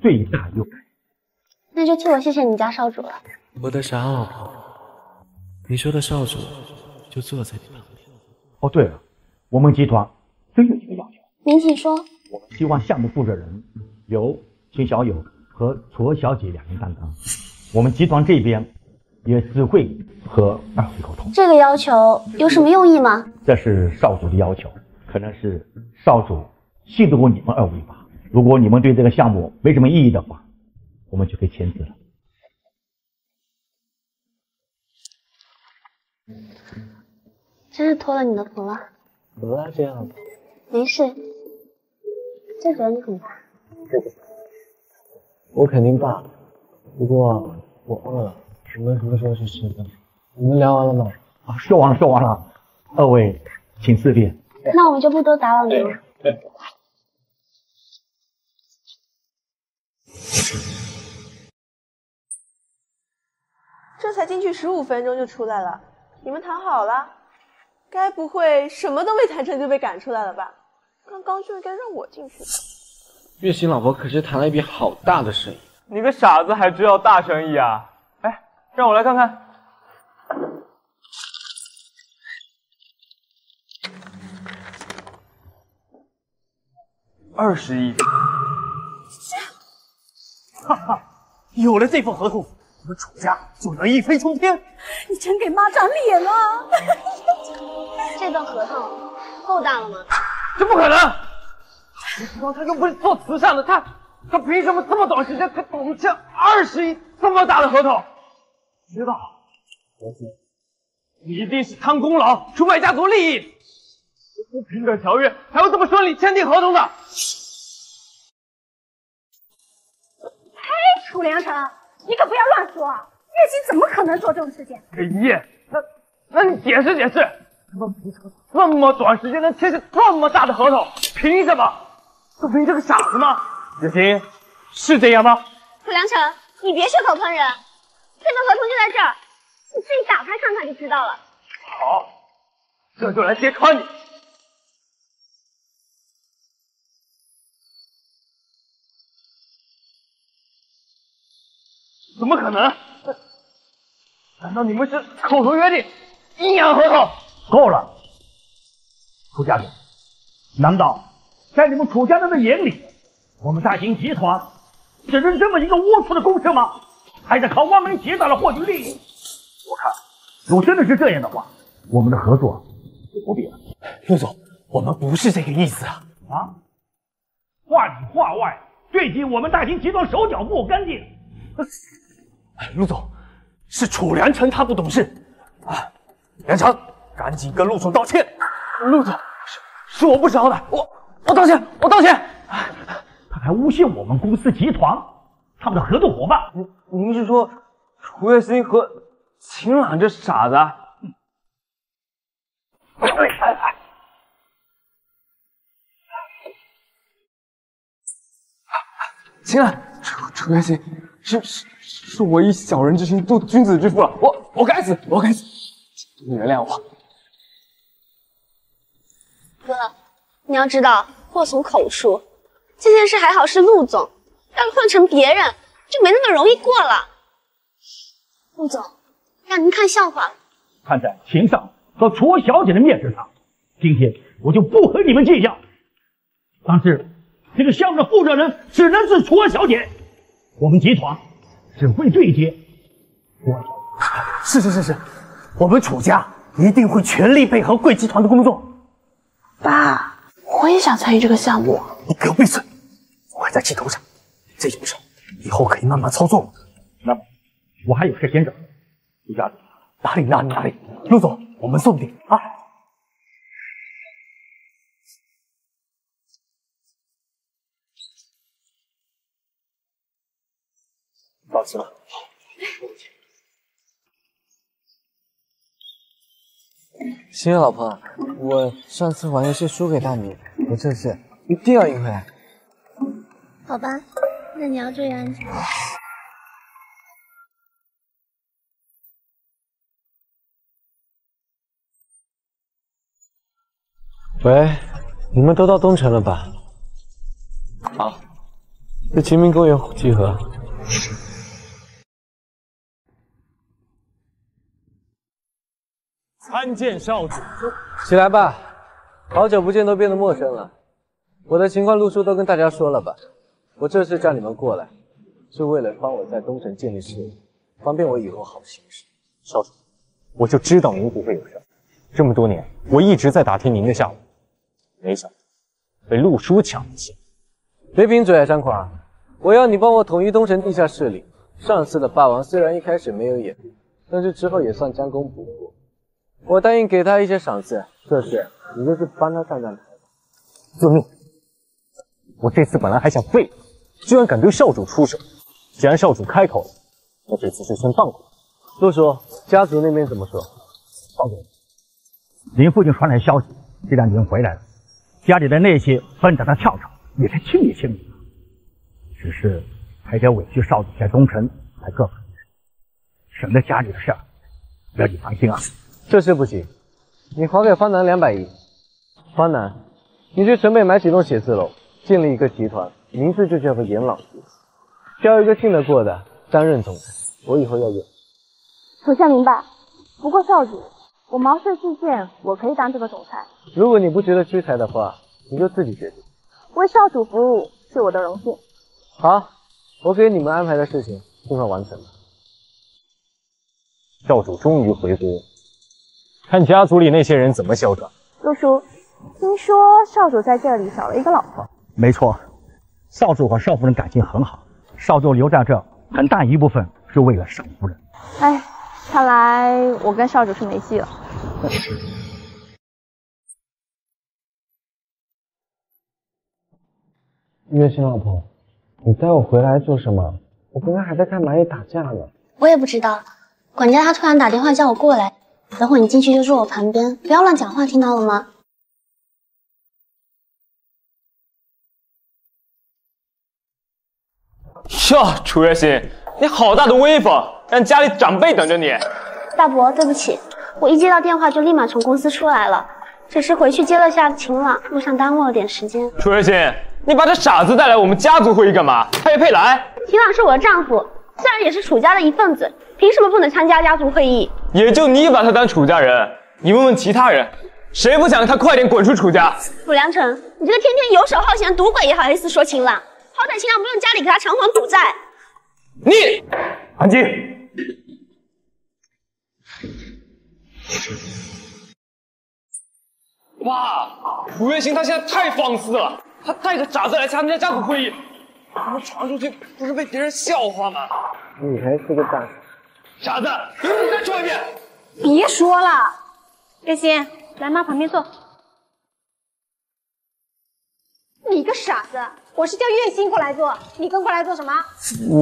最大优待。那就替我谢谢你家少主了。我的傻老婆，你说的少主就坐在你旁边。哦，对了，我们集团真有一个要求，您请说。我们希望项目负责人由秦小友和楚小姐两人担当，我们集团这边也只会和二位沟通。这个要求有什么用意吗？这是少主的要求，可能是少主信得过你们二位吧。如果你们对这个项目没什么异议的话，我们就可以签字了。真是托了你的福了。怎么了，这样？没事，就觉得你很大。我肯定大，不过我饿了，我们什么时候去吃饭？你们聊完了吗？啊，说完了，说完了。二位请自便。那我们就不多打扰你了。这才进去十五分钟就出来了，你们谈好了？该不会什么都没谈成就被赶出来了吧？刚刚就应该让我进去的。月行老婆可是谈了一笔好大的生意。你个傻子还知道大生意啊？哎，让我来看看。二十亿。哈哈，有了这份合同，我们楚家就能一飞冲天。你真给妈长脸了！这份合同够大了吗？这不可能！楚光他又不是做慈善的，他他凭什么这么短时间才懂下二十亿这么大的合同？知道，我说你一定是贪功劳，出卖家族利益，不平等条约才会这么顺利签订合同的。嘿，楚良辰，你可不要乱说，叶星怎么可能做这种事情？哎叶，那那你解释解释，他们凭什么这么短时间能签下这么大的合同？凭什么？就凭这个傻子吗？月星，是这样吗？楚良辰，你别血口喷人，这份合同就在这儿，你自己打开看看就知道了。好，这就来揭穿你。怎么可能？难道你们是口头约定，阴阳合同？够了，楚家人，难道在你们楚家人的眼里，我们大兴集团只是这么一个龌龊的公司吗？还在靠歪门邪道来获取利益？我看，如果真的是这样的话，我们的合作就不必了。陆总，我们不是这个意思啊！啊，话里话外，最近我们大兴集团手脚不干净。陆总，是楚良辰他不懂事啊！良辰，赶紧跟陆总道歉。陆总，是是我不识好歹，我我道歉，我道歉。他还诬陷我们公司集团，他们的合作伙伴。您是说楚月心和秦朗这傻子？秦朗，楚楚月心是是是我以小人之心度君子之腹了，我我该死，我该死，请你原谅我。哥，你要知道，祸从口出。这件事还好是陆总，要是换成别人，就没那么容易过了。陆总，让您看笑话了。看在秦少和楚小姐的面子上，今天我就不和你们计较。但是这个项目的负责人只能是楚小姐，我们集团只会对接楚小姐。是是是是，我们楚家一定会全力配合贵集团的工作。爸，我也想参与这个项目。你给我闭嘴！我还在气头上，这种事以后可以慢慢操作。那，我还有事先走。陆家主，哪里哪里哪里，陆总，我们送你啊！放心了。星月老婆，我上次玩游戏输给大米，我这次一定要赢回来。好吧，那你要注意安全。喂，你们都到东城了吧？好，在秦明公园集合。参见少主。起来吧，好久不见，都变得陌生了。我的情况陆叔都跟大家说了吧？我这次叫你们过来，是为了帮我在东城建立势力，方便我以后好行事。少主，我就知道您不会有事。这么多年，我一直在打听您的下落，没想到被陆叔抢了先。别贫嘴啊，张狂！我要你帮我统一东城地下势力。上次的霸王虽然一开始没有演，但是之后也算将功补过。我答应给他一些赏赐，这次你就是帮他站站台。遵命。我这次本来还想废了，居然敢对少主出手。既然少主开口了，那这次就先放过陆叔，家族那边怎么说？少主，您父亲传来消息，这两天回来了，家里的那些分着的跳蚤也是清理清理，只是还得委屈少主在东城才各分省得家里的事儿。要你放心啊。这事不行，你还给方南两百亿。方南，你去城北买几栋写字楼，建立一个集团，名字就叫做严老集团，挑一个信得过的担任总裁。我以后要用。属下明白。不过少主，我毛遂自荐，我可以当这个总裁。如果你不觉得屈才的话，你就自己决定。为少主服务是我的荣幸。好，我给你们安排的事情就算完成了。少主终于回国，看家族里那些人怎么嚣张。陆叔，听说少主在这里找了一个老婆。没错，少主和少夫人感情很好，少主留在这很大一部分是为了少夫人。哎，看来我跟少主是没戏了。月心老婆，你带我回来做什么？我刚刚还在看蚂蚁打架呢。我也不知道，管家他突然打电话叫我过来，等会你进去就坐我旁边，不要乱讲话，听到了吗？哟，楚月心，你好大的威风，让家里长辈等着你。大伯，对不起，我一接到电话就立马从公司出来了，只是回去接了下晴朗，路上耽误了点时间。楚月心，你把这傻子带来我们家族会议干嘛？他也配来？晴朗是我的丈夫，虽然也是楚家的一份子，凭什么不能参加家族会议？也就你把他当楚家人，你问问其他人，谁不想让他快点滚出楚家？楚良辰，你这个天天游手好闲的赌鬼也好意思说秦朗？好歹晴朗不用家里给他偿还赌债。你安静。爸，吴月心他现在太放肆了，他带着傻子来参加家族会议，我们传出去不是被别人笑话吗？你还是个大傻子，你再说一遍。别说了，月心，来妈旁边坐。你个傻子，我是叫月薪过来坐，你跟过来做什么？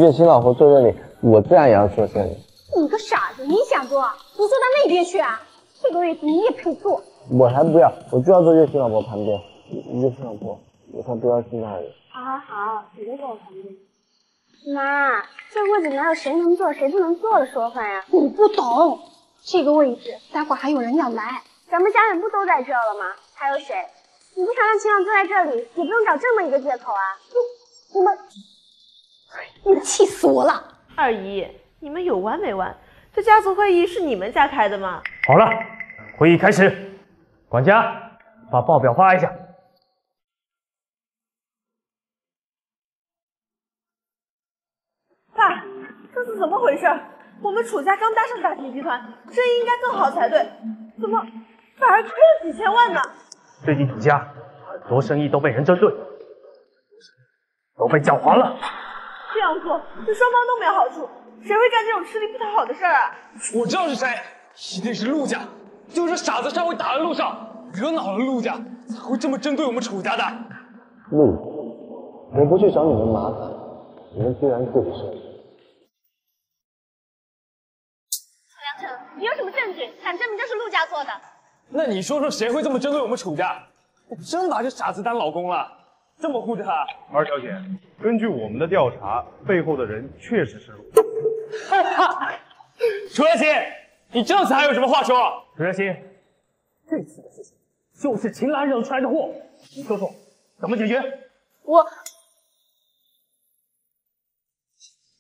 月薪老婆坐这里，我自然也要坐这里。你个傻子，你想坐，你坐到那边去啊！这个位置你也配坐？我才不要，我就要坐月薪老婆旁边。月薪老婆，我才不要去那里。好好好，你就坐我旁边。妈，这位置哪有谁能坐谁不能坐的说法呀？你不懂，这个位置待会儿还有人要来。咱们家人不都在这了吗？还有谁？你不想让秦朗坐在这里，也不用找这么一个借口啊！你你们，你们气死我了！二姨，你们有完没完？这家族会议是你们家开的吗？好了，会议开始。管家，把报表发一下。爸，这是怎么回事？我们楚家刚搭上大秦集团，生意应该更好才对，怎么反而亏了几千万呢？最近楚家很多生意都被人针对，都被搅黄了。这样做对双方都没有好处，谁会干这种吃力不讨好的事儿啊？我知道是谁，一定是陆家，就是傻子上回打在路上，惹恼了陆家，才会这么针对我们楚家的。陆，我不去找你们麻烦，你们居然自己生气。梁晨，你有什么证据敢证明这是陆家做的？那你说说谁会这么针对我们楚家？你真把这傻子当老公了，这么护着他？二小姐，根据我们的调查，背后的人确实是陆。哈哈，楚月心，你这次还有什么话说？楚月心，这次的事情就是秦岚惹出来的祸，你说说怎么解决？我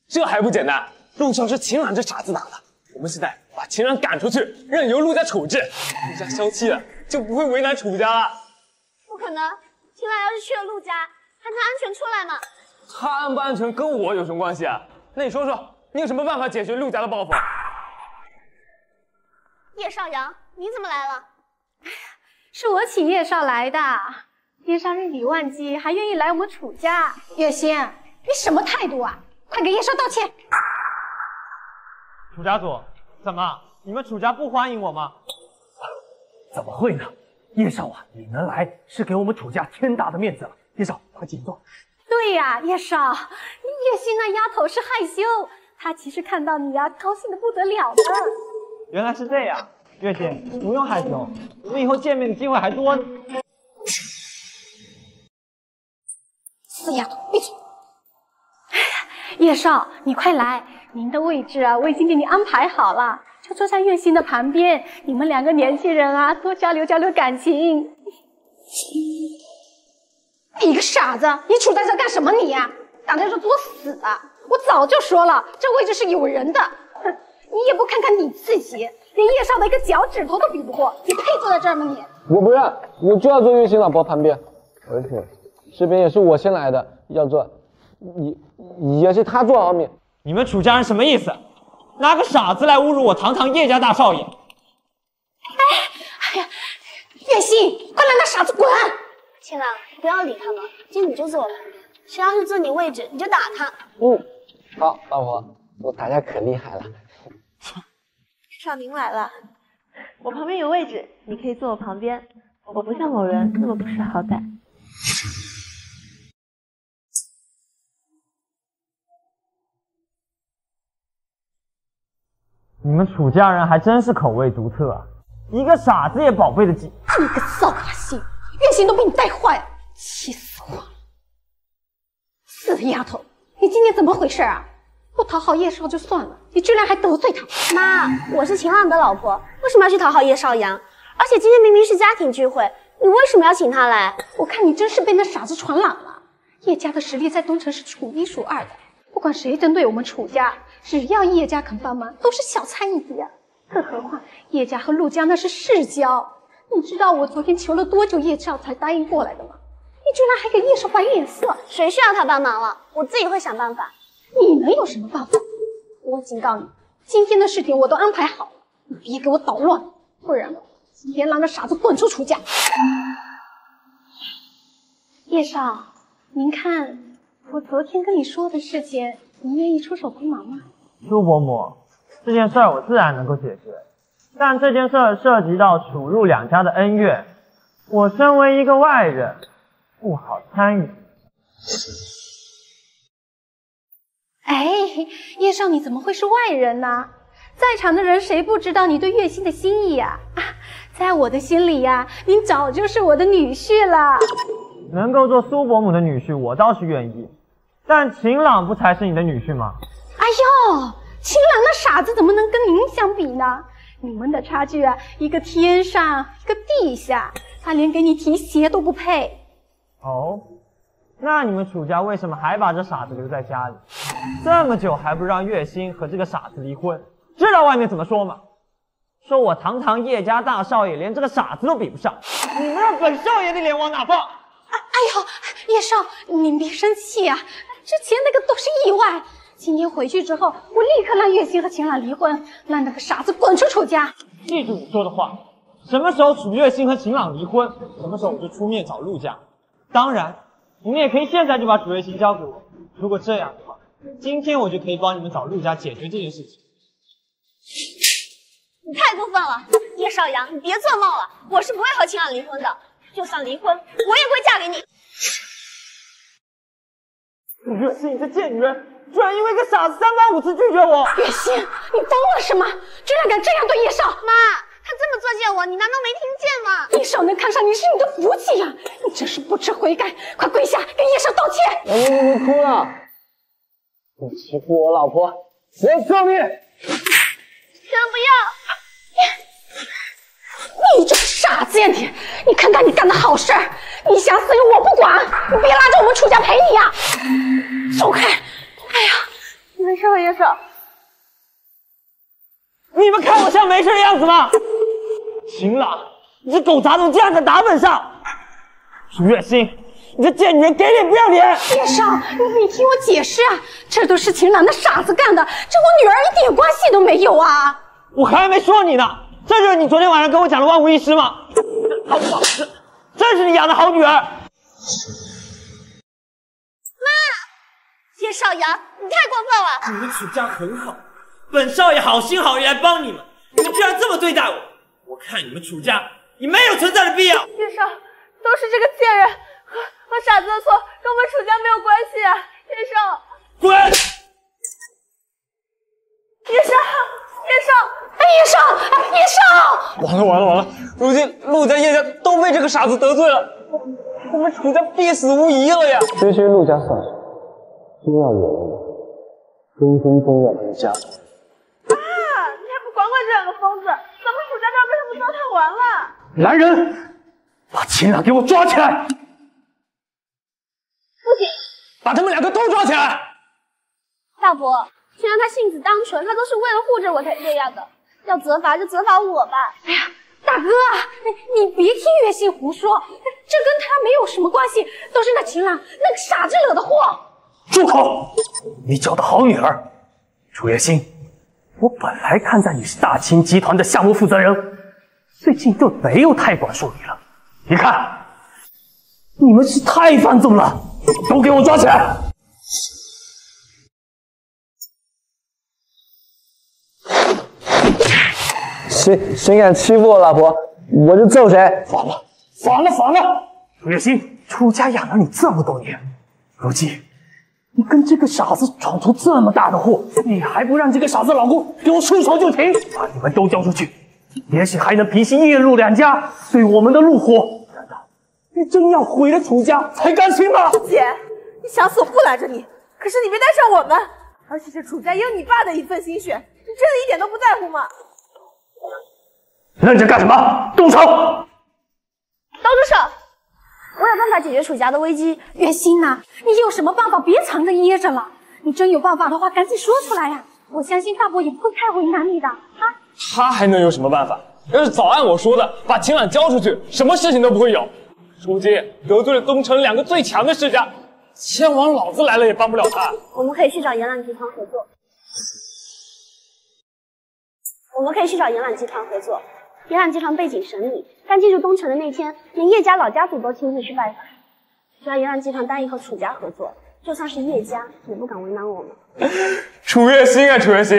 这还不简单？陆少是秦岚这傻子打的，我们现在把秦岚赶出去，任由陆家处置，陆家消气了，就不会为难楚家了。不可能，秦岚要是去了陆家，还能安全出来吗？他安不安全跟我有什么关系啊？那你说说，你有什么办法解决陆家的报复？叶少阳，你怎么来了？是我请叶少来的，叶少日理万机，还愿意来我们楚家。月心，你什么态度啊？快给叶少道歉！楚家主，怎么你们楚家不欢迎我吗？怎么会呢？叶少啊，你能来是给我们楚家天大的面子了。叶少，快请坐。对呀、叶少，叶心那丫头是害羞，她其实看到你呀、高兴的不得了呢。原来是这样，月心不用害羞，我们以后见面的机会还多呢。死丫头，闭嘴！哎呀，叶少，你快来，您的位置啊，我已经给你安排好了，就坐在月心的旁边，你们两个年轻人啊，多交流交流感情。你个傻子，你杵在这干什么你呀、挡在这作死啊！我早就说了，这位置是有人的。哼，你也不看看你自己，连叶少的一个脚趾头都比不过，你配坐在这儿吗你？我不让，我就要坐月心老婆旁边。而且这边也是我先来的，要坐，也也是他坐好米。你们楚家人什么意思？拿个傻子来侮辱我堂堂叶家大少爷！哎哎呀，叶心，快让那傻子滚！秦朗，不要理他们，今天你就坐我旁边，谁要是坐你位置，你就打他。嗯，好，老婆，我打架可厉害了。少您来了，我旁边有位置，你可以坐我旁边。我不像某人那么不识好歹。你们楚家人还真是口味独特啊！一个傻子也宝贝得起。你个扫把星，月行都被你带坏了，气死我了！死丫头，你今天怎么回事啊？不讨好叶少就算了，你居然还得罪他！妈，我是秦朗的老婆，为什么要去讨好叶少阳？而且今天明明是家庭聚会，你为什么要请他来？我看你真是被那傻子传染了。叶家的实力在东城是数一数二的，不管谁针对我们楚家，只要叶家肯帮忙，都是小菜一碟。更何况叶家和陆家那是世交，你知道我昨天求了多久叶少才答应过来的吗？你居然还给叶少摆脸色，谁需要他帮忙了？我自己会想办法。你能有什么办法？我警告你，今天的事情我都安排好了，你别给我捣乱，不然今天让那傻子滚出楚家。叶少，您看我昨天跟你说的事情，你愿意出手帮忙吗？苏伯母，这件事儿我自然能够解决，但这件事儿涉及到楚陆两家的恩怨，我身为一个外人，不好参与。哎，叶少，你怎么会是外人呢？在场的人谁不知道你对月心的心意呀、啊？在我的心里呀、您早就是我的女婿了。能够做苏伯母的女婿，我倒是愿意，但秦朗不才是你的女婿吗？哎呦，秦朗那傻子怎么能跟您相比呢？你们的差距啊，一个天上，一个地下，他连给你提鞋都不配。哦，那你们楚家为什么还把这傻子留在家里？这么久还不让月心和这个傻子离婚？知道外面怎么说吗？说我堂堂叶家大少爷连这个傻子都比不上，你们让本少爷的脸往哪放？哎呦，叶少，您别生气呀、之前那个都是意外。今天回去之后，我立刻让月心和秦朗离婚，让那个傻子滚出楚家。记住我说的话，什么时候楚月心和秦朗离婚，什么时候我就出面找陆家。当然，你们也可以现在就把楚月心交给我。如果这样的话，今天我就可以帮你们找陆家解决这件事情。你太过分了，叶少阳，你别做梦了，我是不会和秦朗离婚的。就算离婚，我也不会嫁给你。楚月心，你这贱女人，居然因为一个傻子三番五次拒绝我！月心，你疯了是吗？居然敢这样对叶少！妈，他这么作践我，你难道没听见吗？叶少能看上你是你的福气呀、你真是不知悔改，快跪下跟叶少道歉！老婆，你别哭了，你欺负我老婆，我揍你！千万不要！你这傻子呀你！你看看你干的好事儿，你想死我不管，你别拉着我们楚家陪你呀！走开！哎呀，没事吧，叶少？你们看我像没事的样子吗？秦朗，你这狗杂种竟然敢打本少！楚月心，你这贱女人给脸不要脸！叶少，你你听我解释啊，这都是秦朗那傻子干的，这我女儿一点关系都没有啊！我还没说你呢，这就是你昨天晚上跟我讲的万无一失吗？好宝这这是你养的好女儿！妈叶少阳，你太过分了！你们楚家很好，本少爷好心好意来帮你们，你们居然这么对待我！我看你们楚家也没有存在的必要。叶少，都是这个贱人和和傻子的错，跟我们楚家没有关系啊！叶少，滚！叶少，叶少，哎，叶少，哎，叶少！完了完了完了！如今陆家、叶家都被这个傻子得罪了，我们楚家必死无疑了呀！区区陆家算什么？真要有了我，分分钟要搬家。爸，你还不管管这两个疯子，咱们楚家这儿被他们糟蹋完了。来人，把秦朗给我抓起来！父亲，把他们两个都抓起来！大伯，秦朗他性子单纯，他都是为了护着我才这样的。要责罚就责罚我吧。哎呀，大哥，你你别听月心胡说，这跟他没有什么关系，都是那秦朗那个傻子惹的祸。住口！你找的好女儿，楚月心。我本来看在你是大秦集团的项目负责人，最近就没有太管束你了。你看，你们是太放纵了，都给我抓起来！谁谁敢欺负我老婆，我就揍谁！反了，反了，反了！楚月心，楚家养了你这么多年，如今你跟这个傻子闯出这么大的祸，你还不让这个傻子老公给我束手就擒，把你们都交出去，也许还能平息叶陆两家对我们的怒火。难道你真要毁了楚家才甘心吗？姐，你想死我不拦着你，可是你没带上我们，而且这楚家也有你爸的一份心血，你真的一点都不在乎吗？愣着干什么？动手！都住手！我有办法解决楚家的危机。月心呐、你有什么办法？别藏着掖着了。你真有办法的话，赶紧说出来呀、我相信大伯也不会太为难你的啊。他还能有什么办法？要是早按我说的，把秦朗交出去，什么事情都不会有。如今得罪了东城两个最强的世家，千王老子来了也帮不了他。我们可以去找延揽集团合作。我们可以去找延揽集团合作。延揽集团背景神秘，刚进入东城的那天，连叶家老家族都亲自去拜访。只要延揽集团答应和楚家合作，就算是叶家也不敢为难我们。楚月心啊，楚月心，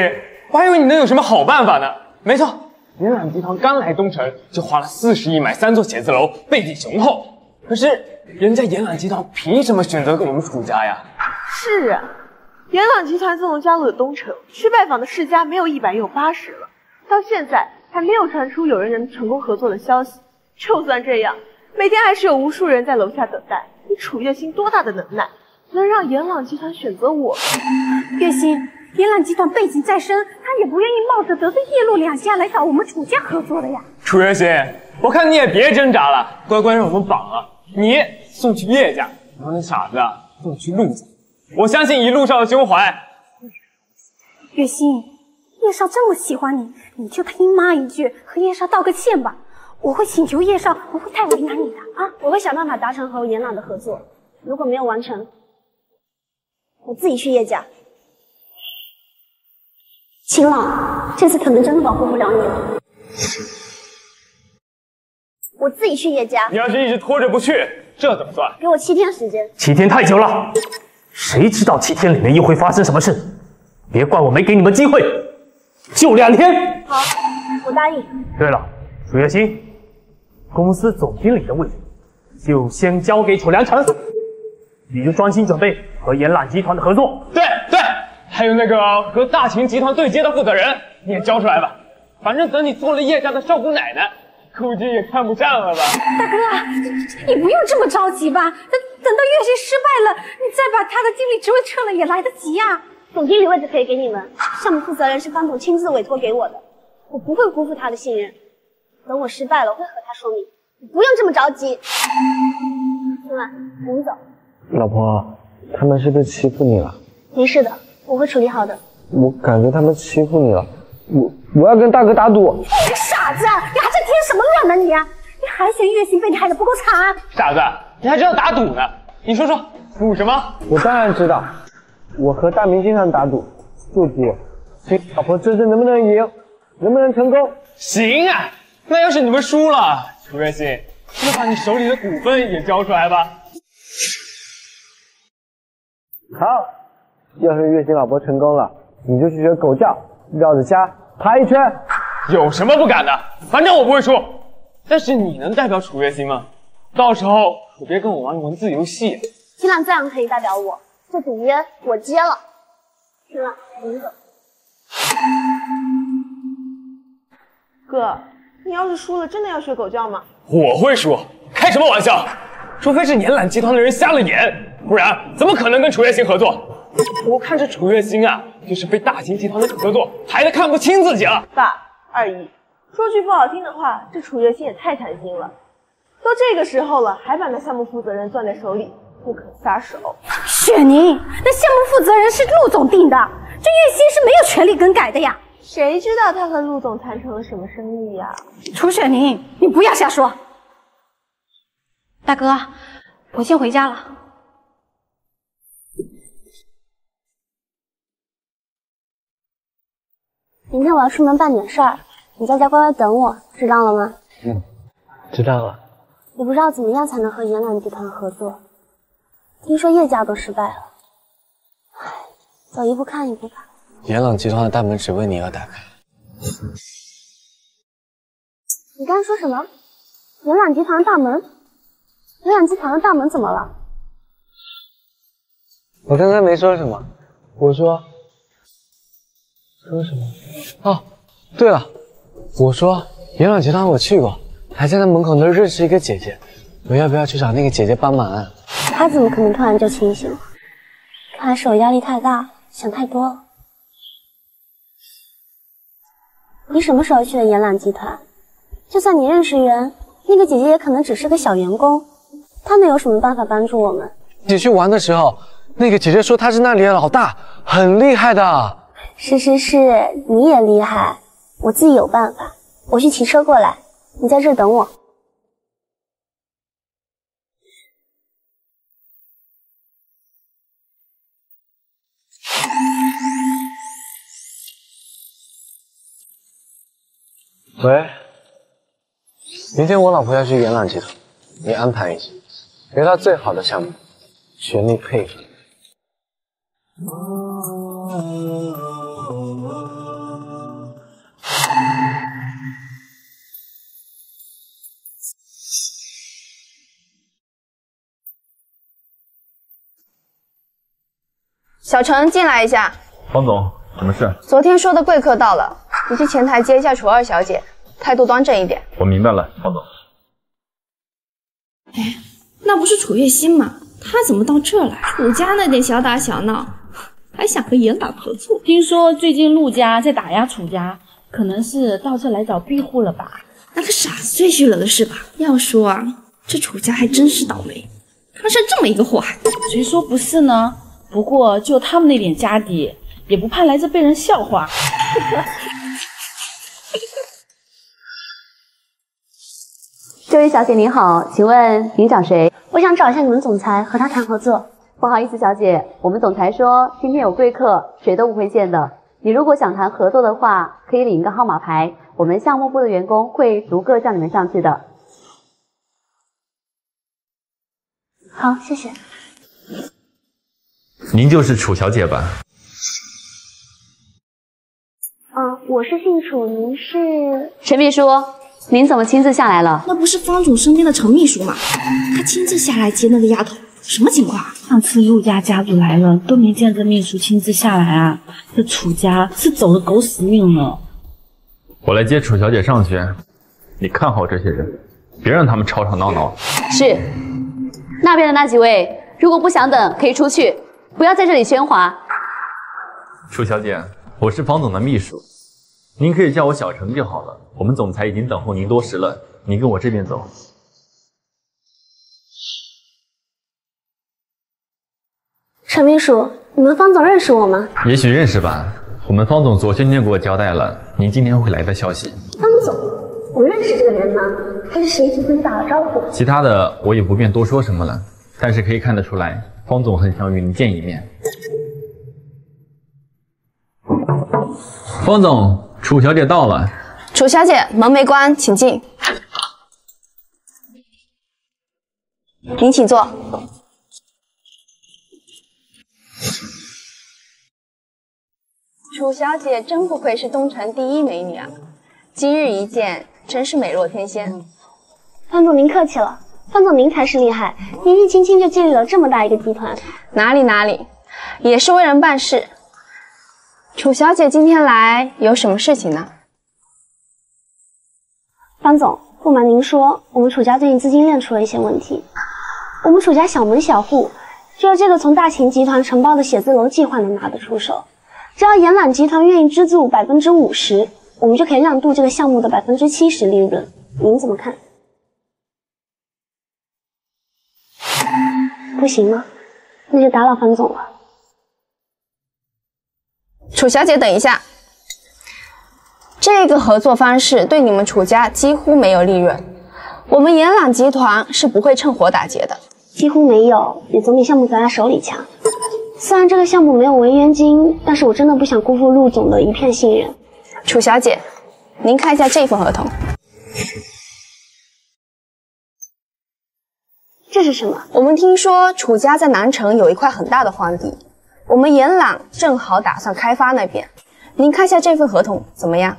我还以为你能有什么好办法呢。没错，延揽集团刚来东城就花了四十亿买三座写字楼，背景雄厚。可是人家延揽集团凭什么选择我们楚家呀？是啊，延朗集团自从加入了东城，去拜访的世家没有一百也有八十了，到现在还没有传出有人能成功合作的消息。就算这样，每天还是有无数人在楼下等待。你楚月心多大的能耐，能让延朗集团选择我？月心，延朗集团背景再深，他也不愿意冒着得罪叶陆两家来找我们楚家合作的呀。楚月心，我看你也别挣扎了，乖乖让我们绑了。你送去叶家，然后那傻子啊送去陆家。我相信一路上的胸怀。月心，叶少这么喜欢你，你就听妈一句，和叶少道个歉吧。我会请求叶少不会太为难你的啊。我会想办法达成和严朗的合作。如果没有完成，我自己去叶家。秦朗，这次可能真的保护不了你了。我自己去叶家，你要是一直拖着不去，这怎么算？给我七天时间。七天太久了，谁知道七天里面又会发生什么事？别怪我没给你们机会，就两天。好，我答应。对了，楚月心，公司总经理的位置就先交给楚良辰，你就专心准备和延揽集团的合作。对对，还有那个和大秦集团对接的负责人，你也交出来吧。反正等你做了叶家的少姑奶奶，估计也看不上了吧。大哥，你不用这么着急吧？等等到月薪失败了，你再把他的经理职位撤了也来得及呀、总经理位置可以给你们，项目负责人是方总亲自委托给我的，我不会辜负他的信任。等我失败了，我会和他说明。你不用这么着急。今晚我们走。老婆，他们是不是欺负你了？没事的，我会处理好的。我感觉他们欺负你了，我我要跟大哥打赌。你个傻子，你还在添什么乱呢你？你还嫌月薪被你害得不够惨？傻子，你还知道打赌呢？你说说，赌什么？我当然知道，我和大明经常打赌，就赌这老婆这次能不能赢，能不能成功。行啊，那要是你们输了，楚月心，就把你手里的股份也交出来吧。好，要是月薪老婆成功了，你就去学狗叫，绕着家爬一圈。有什么不敢的？反正我不会输。但是你能代表楚月心吗？到时候可别跟我玩文字游戏。秦朗自然可以代表我，这赌约我接了。行了，我们走。哥，你要是输了，真的要学狗叫吗？我会输？开什么玩笑？除非是年揽集团的人瞎了眼，不然怎么可能跟楚月星合作？我看这楚月星啊，就是被大型集团的合作害得看不清自己了。爸，二姨，说句不好听的话，这楚月星也太贪心了。都这个时候了，还把那项目负责人攥在手里，不可撒手。雪宁，那项目负责人是陆总定的，这月薪是没有权利更改的呀。谁知道他和陆总谈成了什么生意呀、楚雪宁，你不要瞎说。大哥，我先回家了。明天我要出门办点事儿，你在家乖乖等我，知道了吗？嗯，知道了。你不知道怎么样才能和延揽集团合作，听说叶家都失败了，唉，走一步看一步吧。延朗集团的大门只为你而打开。你刚才说什么？延朗集团的大门？延朗集团的大门怎么了？我刚刚没说什么，我说说什么？哦，对了，我说延朗集团我去过，还在那门口那儿认识一个姐姐，我要不要去找那个姐姐帮忙啊？他怎么可能突然就清醒了？看来是我压力太大，想太多了。你什么时候去的延揽集团？就算你认识人，那个姐姐也可能只是个小员工，她能有什么办法帮助我们？一起去玩的时候，那个姐姐说她是那里的老大，很厉害的。是是是，你也厉害，我自己有办法。我去骑车过来，你在这儿等我。喂，明天我老婆要去元朗集团，你安排一下，给她最好的项目，全力配合。小陈，进来一下。方总，什么事？昨天说的贵客到了，你去前台接一下楚二小姐，态度端正一点。我明白了，方总。哎那不是楚月心吗？她怎么到这来？楚家那点小打小闹，还想和严朗合作？听说最近陆家在打压楚家，可能是到这来找庇护了吧？那个傻子最虚了的是吧？要说啊，这楚家还真是倒霉，摊上这么一个祸害。谁说不是呢？不过就他们那点家底，也不怕来这被人笑话。这位小姐您好，请问您找谁？我想找一下你们总裁，和他谈合作。不好意思，小姐，我们总裁说今天有贵客，谁都不会见的。你如果想谈合作的话，可以领一个号码牌，我们项目部的员工会逐个叫你们上去的。好，谢谢。您就是楚小姐吧？嗯，我是姓楚，您是？陈秘书，您怎么亲自下来了？那不是方总身边的陈秘书吗？他亲自下来接那个丫头，什么情况？上次陆家家族来了，都没见这秘书亲自下来啊！这楚家是走了狗屎运了。我来接楚小姐上去，你看好这些人，别让他们吵吵闹闹。是，那边的那几位，如果不想等，可以出去，不要在这里喧哗。楚小姐，我是方总的秘书，您可以叫我小程就好了。我们总裁已经等候您多时了，您跟我这边走。陈秘书，你们方总认识我吗？也许认识吧。我们方总昨天就给我交代了您今天会来的消息。方总，我认识这个人吗？还是谁提前打了招呼？其他的我也不便多说什么了，但是可以看得出来，方总很想与您见一面。方总，楚小姐到了。楚小姐，门没关，请进。您请坐。楚小姐真不愧是东城第一美女啊！今日一见，真是美若天仙。范总您客气了，范总您才是厉害，年纪轻轻就建立了这么大一个集团。哪里哪里，也是为人办事。楚小姐今天来有什么事情呢？方总，不瞒您说，我们楚家最近资金链出了一些问题。我们楚家小门小户，只有这个从大秦集团承包的写字楼计划能拿得出手。只要延揽集团愿意资助百分之五十，我们就可以让渡这个项目的百分之七十利润。您怎么看？不行吗？那就打扰方总了。楚小姐，等一下，这个合作方式对你们楚家几乎没有利润，我们延朗集团是不会趁火打劫的。几乎没有，也总比项目砸在手里强。虽然这个项目没有违约金，但是我真的不想辜负陆总的一片信任。楚小姐，您看一下这份合同。这是什么？我们听说楚家在南城有一块很大的荒地，我们延朗正好打算开发那边。您看一下这份合同怎么样？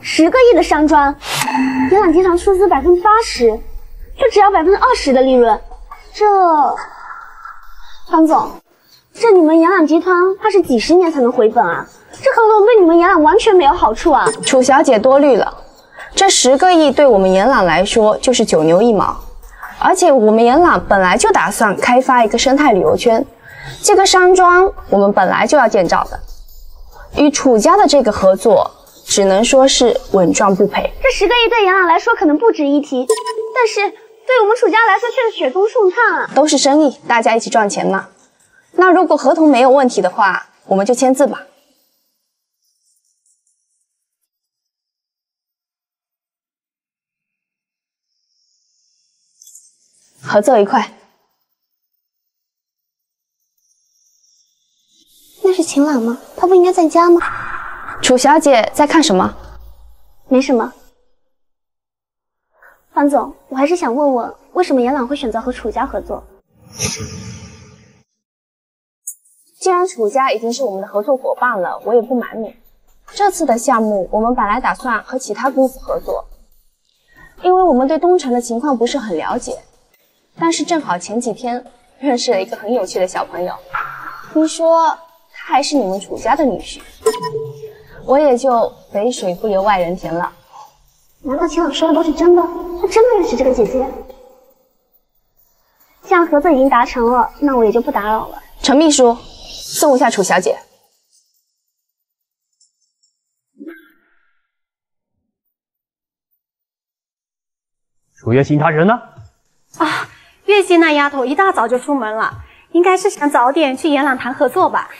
十个亿的山庄，延朗集团出资百分之八十，就只要百分之二十的利润，这，潘总，这你们延朗集团怕是几十年才能回本啊！这合同对你们延朗完全没有好处啊！楚小姐多虑了，这十个亿对我们延朗来说就是九牛一毛。而且我们延朗本来就打算开发一个生态旅游圈，这个山庄我们本来就要建造的，与楚家的这个合作只能说是稳赚不赔。这十个亿对严朗来说可能不值一提，但是对我们楚家来说却是雪中送炭啊！都是生意，大家一起赚钱嘛。那如果合同没有问题的话，我们就签字吧。合作愉快。秦朗吗？他不应该在家吗？楚小姐在看什么？没什么。方总，我还是想问问，为什么严朗会选择和楚家合作？既然楚家已经是我们的合作伙伴了，我也不瞒你，这次的项目我们本来打算和其他公司合作，因为我们对东城的情况不是很了解。但是正好前几天认识了一个很有趣的小朋友，听说他还是你们楚家的女婿，我也就肥水不流外人田了。难道秦朗说的都是真的？他真的认识这个姐姐？既然合作已经达成了，那我也就不打扰了。陈秘书，送一下楚小姐。楚月心他人呢？啊。月心那丫头一大早就出门了，应该是想早点去延朗谈合作吧。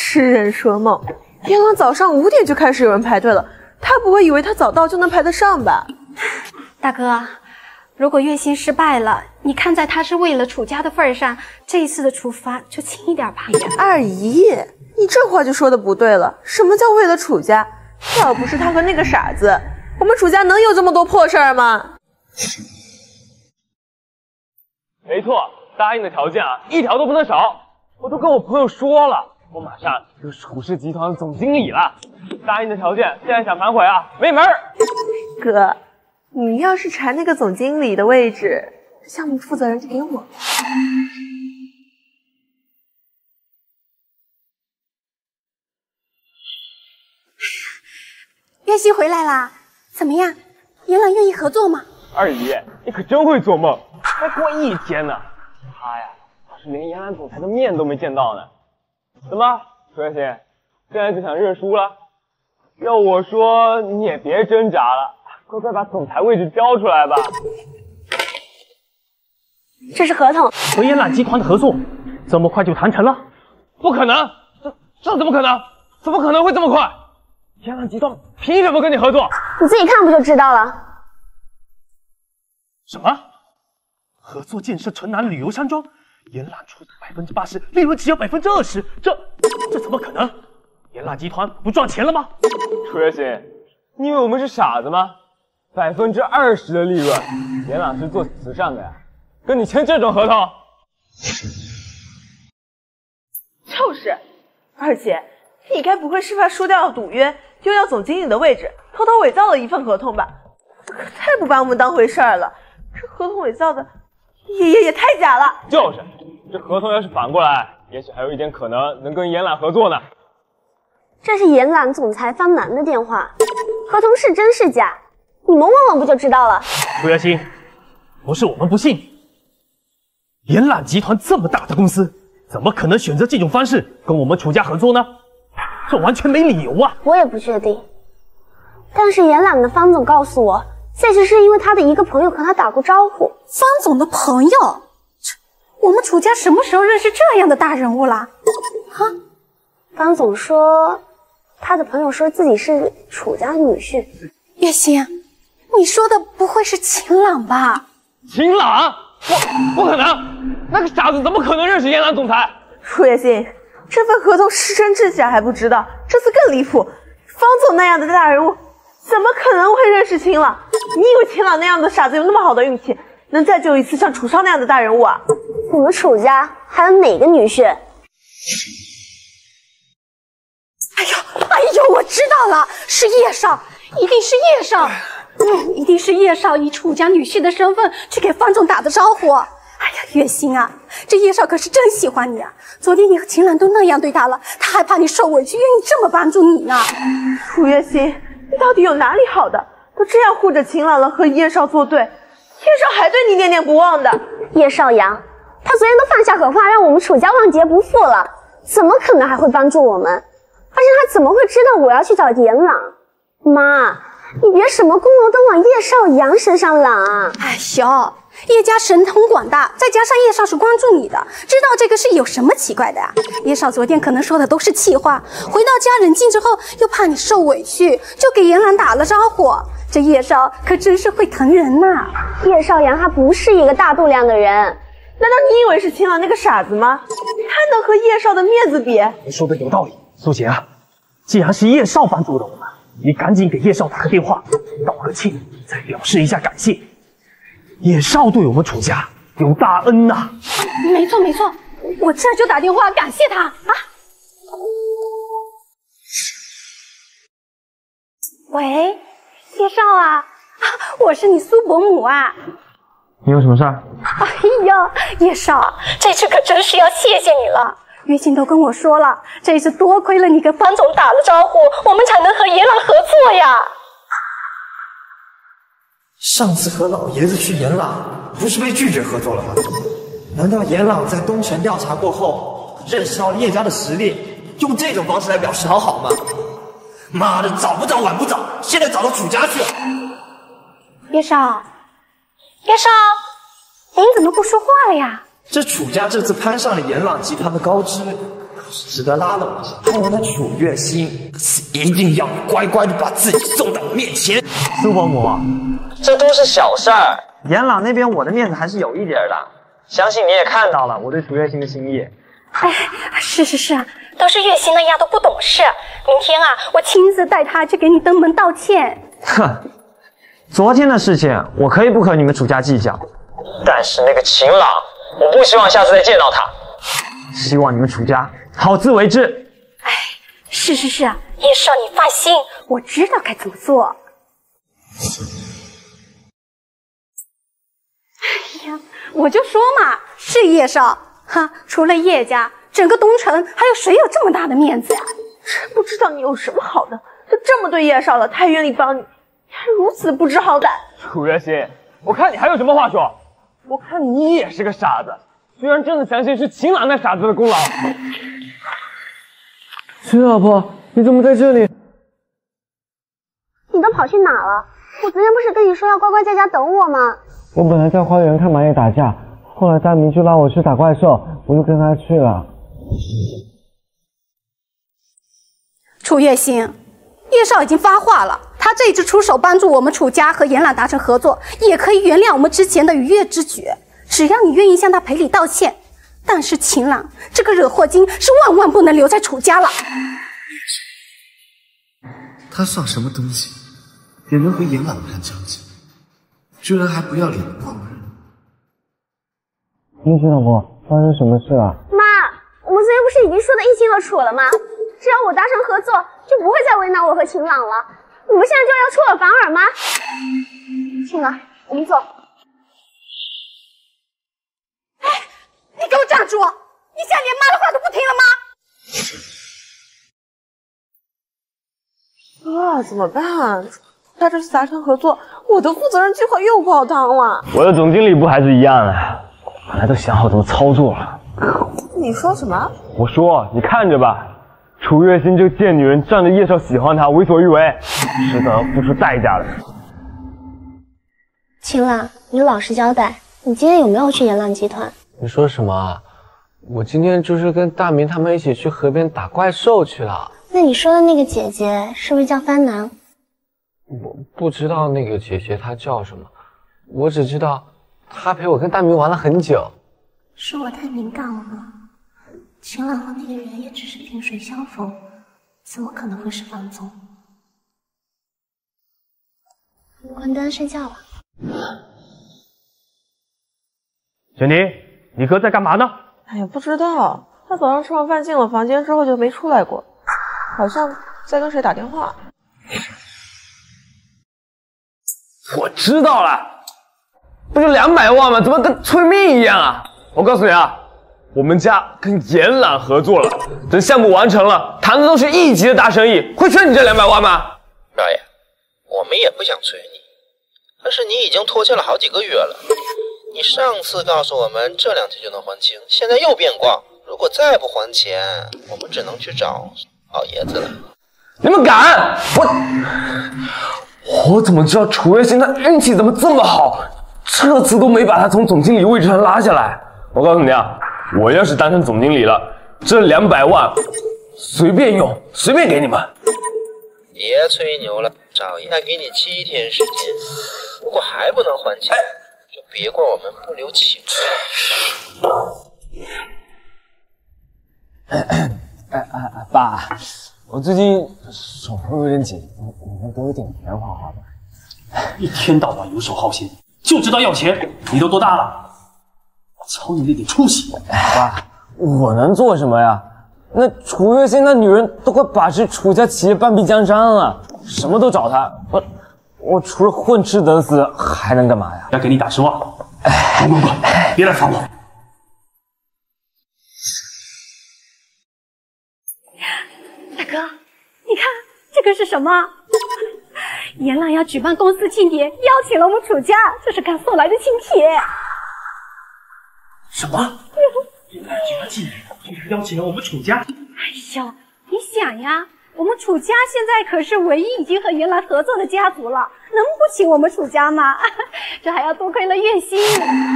痴人说梦，延朗早上五点就开始有人排队了，他不会以为他早到就能排得上吧？大哥，如果月薪失败了，你看在他是为了楚家的份上，这一次的处罚就轻一点吧。二姨，你这话就说的不对了。什么叫为了楚家？要不是他和那个傻子，我们楚家能有这么多破事儿吗？没错，答应的条件啊，一条都不能少。我都跟我朋友说了，我马上就是楚氏集团的总经理了。答应的条件，现在想反悔啊，没门儿。哥，你要是缠那个总经理的位置，项目负责人就给我。月溪回来啦，怎么样？严朗愿意合作吗？二姨，你可真会做梦。才过一天呢，他呀倒是连延安总裁的面都没见到呢。怎么，楚月心，现在就想认输了？要我说，你也别挣扎了，乖乖把总裁位置交出来吧。这是合同，和延揽集团的合作，这么快就谈成了？不可能，这这怎么可能？怎么可能会这么快？延揽集团凭什么跟你合作？你自己看不就知道了？什么？合作建设城南旅游山庄，延揽出资百分之八十，利润只有百分之二十，这这怎么可能？延揽集团不赚钱了吗？楚月心，你以为我们是傻子吗？百分之二十的利润，延揽是做慈善的呀，跟你签这种合同？就是，二姐你该不会是怕输掉了赌约，丢掉总经理的位置，偷偷伪造了一份合同吧？这可太不把我们当回事儿了，这合同伪造的。也也也太假了！就是，这合同要是反过来，也许还有一点可能能跟严揽合作呢。这是严揽总裁方楠的电话，合同是真是假？你们问问不就知道了？楚月心，不是我们不信，严揽集团这么大的公司，怎么可能选择这种方式跟我们楚家合作呢？这完全没理由啊！我也不确定，但是严揽的方总告诉我。这次是因为他的一个朋友和他打过招呼。方总的朋友，这我们楚家什么时候认识这样的大人物了？哈，方总说他的朋友说自己是楚家的女婿。月心，你说的不会是秦朗吧？秦朗？不，不可能！那个傻子怎么可能认识燕兰总裁？楚月心，这份合同是真是假还不知道，这次更离谱。方总那样的大人物，怎么可能会认识秦朗？你以为秦朗那样的傻子有那么好的运气，能再救一次像楚少那样的大人物啊？我们楚家还有哪个女婿？哎呦，哎呦，我知道了，是叶少，一定是叶少，嗯，一定是叶少以楚家女婿的身份去给方总打的招呼。哎呀，月心啊，这叶少可是真喜欢你啊！昨天你和秦朗都那样对他了，他还怕你受委屈，愿意这么帮助你呢。楚月心，你到底有哪里好的？都这样护着秦朗朗，和叶少作对，叶少还对你念念不忘的。叶少阳，他昨天都放下狠话，让我们楚家万劫不复了，怎么可能还会帮助我们？而且他怎么会知道我要去找严朗？妈，你别什么功劳都往叶少阳身上揽啊！哎呦。叶家神通广大，再加上叶少是关注你的，知道这个事有什么奇怪的呀？叶少昨天可能说的都是气话，回到家冷静之后，又怕你受委屈，就给严兰打了招呼。这叶少可真是会疼人呐！叶少阳他不是一个大度量的人，难道你以为是秦朗那个傻子吗？他能和叶少的面子比？你说的有道理，苏晴啊，既然是叶少帮助了我们，你赶紧给叶少打个电话，道个歉，再表示一下感谢。叶少对我们楚家有大恩呐！没错没错，我这就打电话感谢他啊！喂，叶少啊，我是你苏伯母啊！你有什么事儿？哎呀，叶少，这次可真是要谢谢你了。月清都跟我说了，这次多亏了你跟方总打了招呼，我们才能和野朗合作呀。上次和老爷子去元朗，不是被拒绝合作了吗？难道严朗在东城调查过后，认识到叶家的实力，用这种方式来表示讨好吗？妈的，早不早晚不早，现在找到楚家去了。叶少，叶少，您怎么不说话了呀？这楚家这次攀上了严朗集团的高枝，可是值得拉拢的。我的楚月心，一定要乖乖的把自己送到我面前。苏伯母。这都是小事儿，严朗那边我的面子还是有一点的，相信你也看到了我对楚月心的心意。哎，是是是啊，都是月心那丫头不懂事，明天啊，我亲自带她去给你登门道歉。哼，昨天的事情我可以不和你们楚家计较，但是那个秦朗，我不希望下次再见到他。希望你们楚家好自为之。哎，是是是啊，叶少你放心，我知道该怎么做。我就说嘛，是叶少哈，除了叶家，整个东城还有谁有这么大的面子呀？真不知道你有什么好的，都这么对叶少了，他还愿意帮你，你还如此不知好歹。楚月心，我看你还有什么话说？我看你也是个傻子，居然真的相信是秦朗那傻子的功劳。秦老婆，你怎么在这里？你都跑去哪了？我昨天不是跟你说要乖乖在家等我吗？我本来在花园看马野打架，后来大明就拉我去打怪兽，我就跟他去了。楚月心，叶少已经发话了，他这一次出手帮助我们楚家和严朗达成合作，也可以原谅我们之前的逾越之举，只要你愿意向他赔礼道歉。但是秦朗这个惹祸精是万万不能留在楚家了。他算什么东西？也能和严朗攀交情？居然还不要脸的放人！叶心老婆，发生什么事了？妈，我们昨天不是已经说的一清二楚了吗？只要我达成合作，就不会再为难我和秦朗了。你们现在就要出尔反尔吗？秦朗，我们走。哎，你给我站住！你现在连妈的话都不听了吗？啊，怎么办？他这次达成合作，我的负责人计划又泡汤了。我的总经理不还是一样的？本来都想好怎么操作了。你说什么？我说，你看着吧，楚月心这个贱女人仗着叶少喜欢她为所欲为，迟早要付出代价的。秦朗，你老实交代，你今天有没有去严浪集团？你说什么？我今天就是跟大明他们一起去河边打怪兽去了。那你说的那个姐姐是不是叫帆南？我不知道那个姐姐她叫什么，我只知道她陪我跟大明玩了很久。是我太敏感了吗？秦朗和那个人也只是萍水相逢，怎么可能会是范总？关灯睡觉吧。小宁，你哥在干嘛呢？哎呀，不知道。他早上吃完饭进了房间之后就没出来过，好像在跟谁打电话。我知道了，不就两百万吗？怎么跟催命一样啊？我告诉你啊，我们家跟严揽合作了，等项目完成了，谈的都是一级的大生意，会缺你这两百万吗？少爷，我们也不想催你，但是你已经拖欠了好几个月了。你上次告诉我们这两天就能还清，现在又变卦，如果再不还钱，我们只能去找老爷子了。你们敢？我我怎么知道楚月心他运气怎么这么好？这次都没把他从总经理位置上拉下来。我告诉你啊，我要是当上总经理了，这两百万随便用，随便给你们。别吹牛了，少爷再给你七天时间，如果还不能还钱，就别怪我们不留情面。哎哎哎，爸，我最近手头有点紧，你你能给我点钱花花吗？一天到晚游手好闲，就知道要钱。你都多大了？我瞧你那点出息！爸，我能做什么呀？那楚月心那女人都快把持楚家企业半壁江山了，什么都找她。我我除了混吃等死还能干嘛呀？要给你打失望。滚滚滚，别来烦我！个是什么？严朗要举办公司庆典，邀请了我们楚家，这是刚送来的请帖。什么？严朗举办庆典，竟然邀请了我们楚家？哎呦，你想呀，我们楚家现在可是唯一已经和严朗合作的家族了，能不请我们楚家吗？这还要多亏了月心。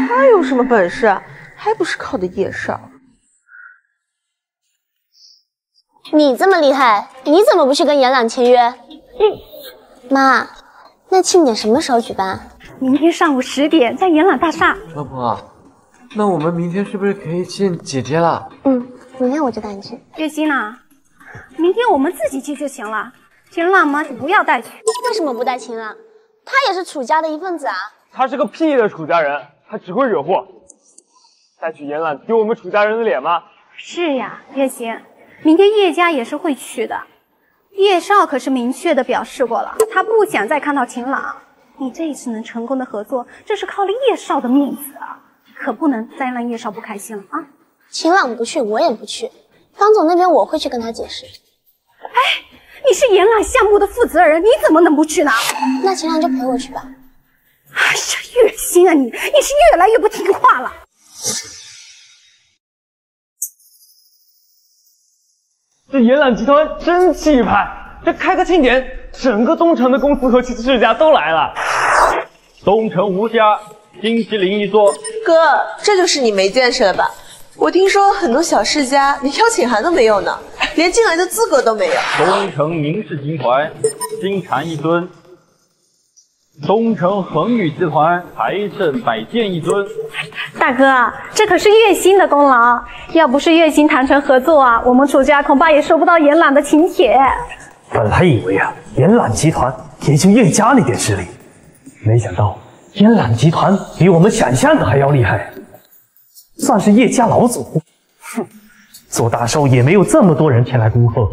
他有什么本事啊？还不是靠的叶少。你这么厉害，你怎么不去跟严朗签约？嗯，妈，那庆典什么时候举办？明天上午十点，在严朗大厦。老婆，那我们明天是不是可以见姐姐了？嗯，明天我就带你去。月心呢？明天我们自己去就行了。秦朗吗？你不要带去。为什么不带秦朗？他也是楚家的一份子啊。他是个屁的楚家人，他只会惹祸。带去严朗丢我们楚家人的脸吗？是呀，月心。明天叶家也是会去的，叶少可是明确的表示过了，他不想再看到秦朗。你这一次能成功的合作，这是靠了叶少的面子啊，可不能再让叶少不开心了啊！秦朗不去，我也不去。方总那边我会去跟他解释。哎，你是严朗项目的负责人，你怎么能不去呢？那秦朗就陪我去吧。哎呀，月心啊你，你是越来越不听话了。这延揽集团真气派，这开个庆典，整个东城的公司和其世家都来了。东城吴家金麒麟一座，哥，这就是你没见识了吧？我听说很多小世家连邀请函都没有呢，连进来的资格都没有。东城宁氏集团金蝉一尊，东城恒宇集团财圣百件一尊。大哥，这可是月薪的功劳，要不是月薪谈成合作啊，我们楚家恐怕也收不到严揽的请帖。本来以为啊，严揽集团也就叶家那点势力，没想到严揽集团比我们想象的还要厉害，算是叶家老祖。哼，做大寿也没有这么多人前来恭贺，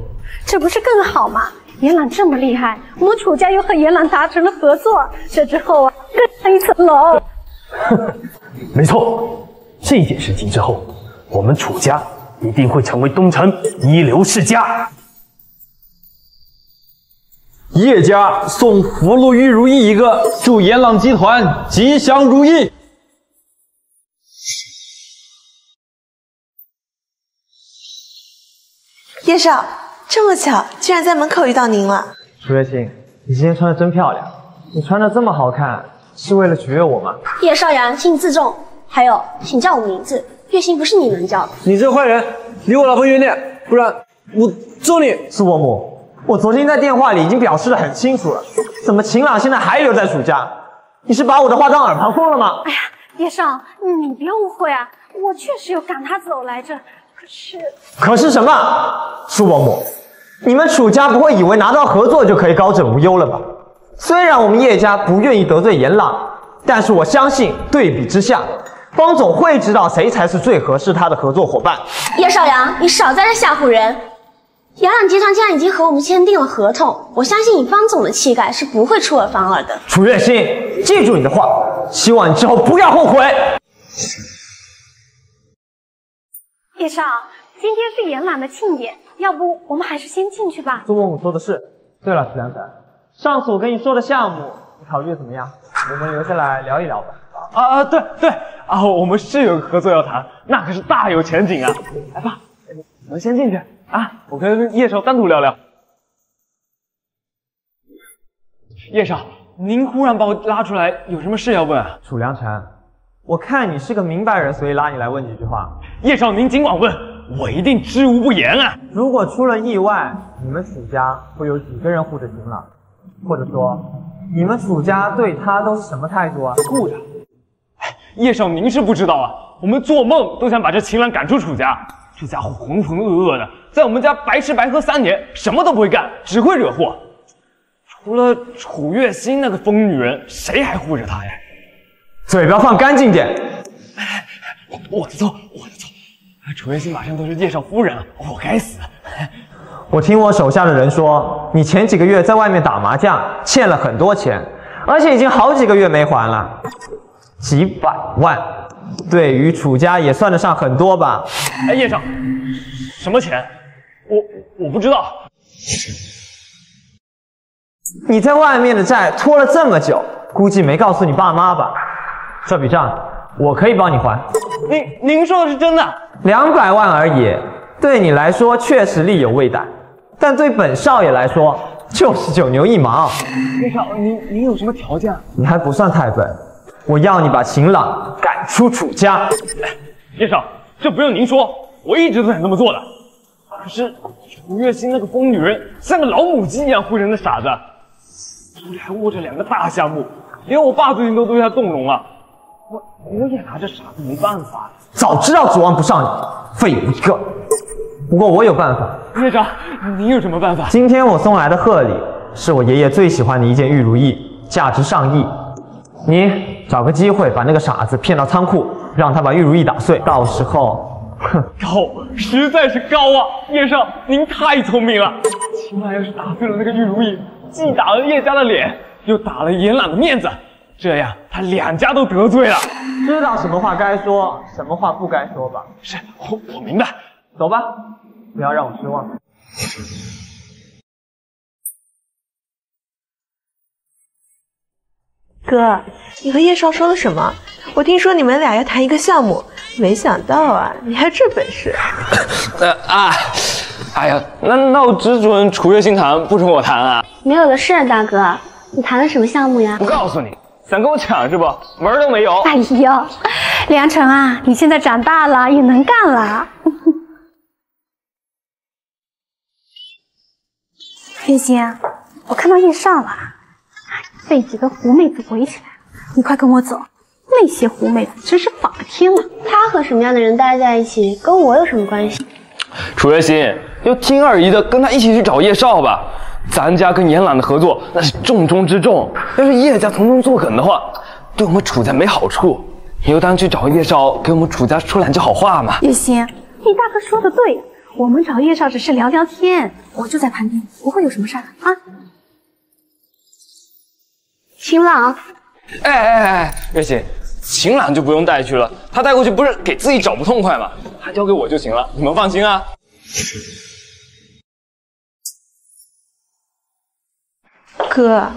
这不是更好吗？严朗这么厉害，我们楚家又和严朗达成了合作，这之后啊，更上一层楼。没错，这件事情之后，我们楚家一定会成为东城一流世家。叶家送福禄玉如意一个，祝严朗集团吉祥如意。叶少，这么巧，居然在门口遇到您了。楚月心，你今天穿的真漂亮，你穿的这么好看，是为了取悦我吗？叶少阳，请自重。还有，请叫我名字。月星不是你能叫的。你这个坏人，离我老婆远点，不然我揍你！苏伯母，我昨天在电话里已经表示的很清楚了，怎么秦朗现在还留在楚家？你是把我的话当耳旁风了吗？哎呀，叶少，你别误会啊，我确实有赶他走来着，可是可是什么？苏伯母，你们楚家不会以为拿到合作就可以高枕无忧了吧？虽然我们叶家不愿意得罪严朗，但是我相信对比之下，方总会知道谁才是最合适他的合作伙伴。叶少阳，你少在这吓唬人！雅朗集团既然已经和我们签订了合同，我相信以方总的气概是不会出尔反尔的。楚月心，记住你的话，希望你之后不要后悔。叶少，今天是严朗的庆典，要不我们还是先进去吧。苏伯母说的是。对了，楚良辰，上次我跟你说的项目，你考虑的怎么样？我们留下来聊一聊吧。啊啊，对对啊，我们是有个合作要谈，那可是大有前景啊！来吧，我们先进去啊，我跟叶少单独聊聊。叶少，您忽然把我拉出来，有什么事要问啊？楚良辰，我看你是个明白人，所以拉你来问几句话。叶少，您尽管问，我一定知无不言啊！如果出了意外，你们楚家会有几个人护着秦朗？或者说，你们楚家对他都是什么态度啊？护着。叶少，您是不知道啊，我们做梦都想把这秦岚赶出楚家。这家伙浑浑噩噩的，在我们家白吃白喝三年，什么都不会干，只会惹祸。除了楚月心那个疯女人，谁还护着他呀？嘴巴放干净点！我的错，我的错。楚月心马上都是叶少夫人了，我该死。我听我手下的人说，你前几个月在外面打麻将，欠了很多钱，而且已经好几个月没还了，几百万，对于楚家也算得上很多吧？哎，叶少，什么钱？我我不知道。你在外面的债拖了这么久，估计没告诉你爸妈吧？这笔账我可以帮你还。您您说的是真的？两百万而已，对你来说确实力有未逮，但对本少爷来说就是九牛一毛。叶少，您您有什么条件？你还不算太笨，我要你把秦朗赶出楚家。叶少，这不用您说，我一直都想这么做的。可是楚月心那个疯女人像个老母鸡一样护人的傻子。手里还握着两个大项目，连我爸最近都对她动容了，我我也拿这傻子没办法。早知道指望不上你，废物一个。不过我有办法。院长，你有什么办法？今天我送来的贺礼是我爷爷最喜欢的一件玉如意，价值上亿。你找个机会把那个傻子骗到仓库，让他把玉如意打碎，到时候，哼，高，实在是高啊！叶少，您太聪明了。秦岚要是打碎了那个玉如意。既打了叶家的脸，又打了严朗的面子，这样他两家都得罪了。知道什么话该说，什么话不该说吧？是，我我明白。走吧，不要让我失望。哥，你和叶少说了什么？我听说你们俩要谈一个项目，没想到啊，你还这本事。呃啊，哎呀，那那我只准楚月心谈，不准我谈啊。没有的事，大哥，你谈的什么项目呀？不告诉你，想跟我抢是不？门儿都没有。哎呦，梁晨啊，你现在长大了，也能干了。月心，我看到叶少了，被几个狐妹子围起来了，你快跟我走。那些狐妹子真是法听了。他和什么样的人待在一起，跟我有什么关系？楚月心，要听二姨的，跟他一起去找叶少吧。咱家跟严朗的合作那是重中之重，要是叶家从中作梗的话，对我们楚家没好处。你就当去找叶少，给我们楚家说两句好话嘛。月心，你大哥说的对，我们找叶少只是聊聊天，我就在旁边，不会有什么事儿啊。秦朗，哎哎哎，月心，秦朗就不用带去了，他带过去不是给自己找不痛快吗？他交给我就行了，你们放心啊。哥，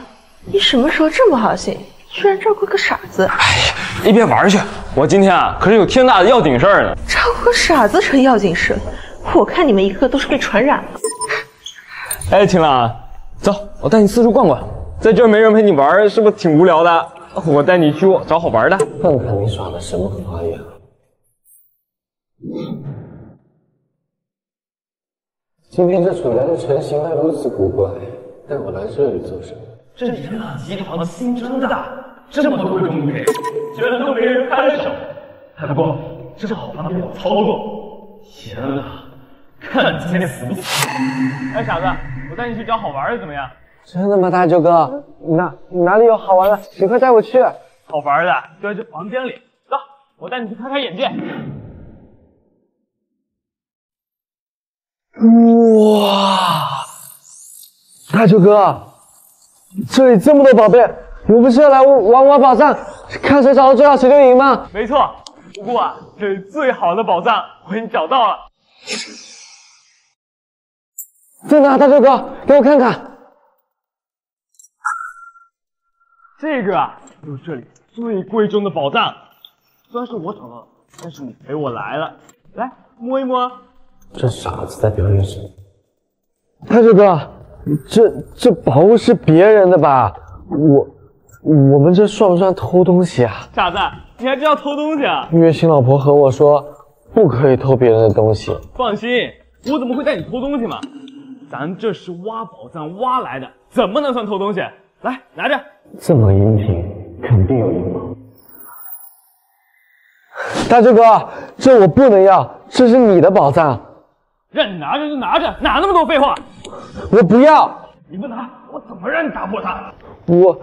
你什么时候这么好心，居然照顾个傻子？哎呀，一边玩去！我今天啊，可是有天大的要紧事儿呢。照顾个傻子成要紧事？我看你们一个个都是被传染了。哎，秦朗，走，我带你四处逛逛。在这儿没人陪你玩，是不是挺无聊的？我带你去找好玩的。看看你耍的什么花样！今天这楚家的成型还如此古怪，带我来这里做什么？这元朗集团的心真大，这么多贵重物品，居然都没人看守。哎，不过这好方便我操作。天啊，看你今天死不死！哎，傻子，我带你去找好玩的怎么样？真的吗，大舅哥？哪哪里有好玩的？你快带我去！好玩的就在这房间里。走，我带你去开开眼界。哇，大舅哥，这里这么多宝贝，我不是要来玩玩宝藏，看谁找到最好谁就赢吗？没错，不过啊，这里最好的宝藏我已经找到了。在哪？大舅哥，给我看看。这个啊，就是这里最贵重的宝藏。虽然是我找到的，但是你陪我来了，来摸一摸。这傻子在表演什么？大舅哥，这这宝物是别人的吧？我我们这算不算偷东西啊？傻子，你还知道偷东西啊？月星老婆和我说，不可以偷别人的东西。放心，我怎么会带你偷东西嘛？咱这是挖宝藏挖来的，怎么能算偷东西？来，拿着。这么殷勤，肯定有阴谋。大舅哥，这我不能要，这是你的宝藏。让你拿着就拿着，哪那么多废话？我不要！你不拿，我怎么让你打破它？我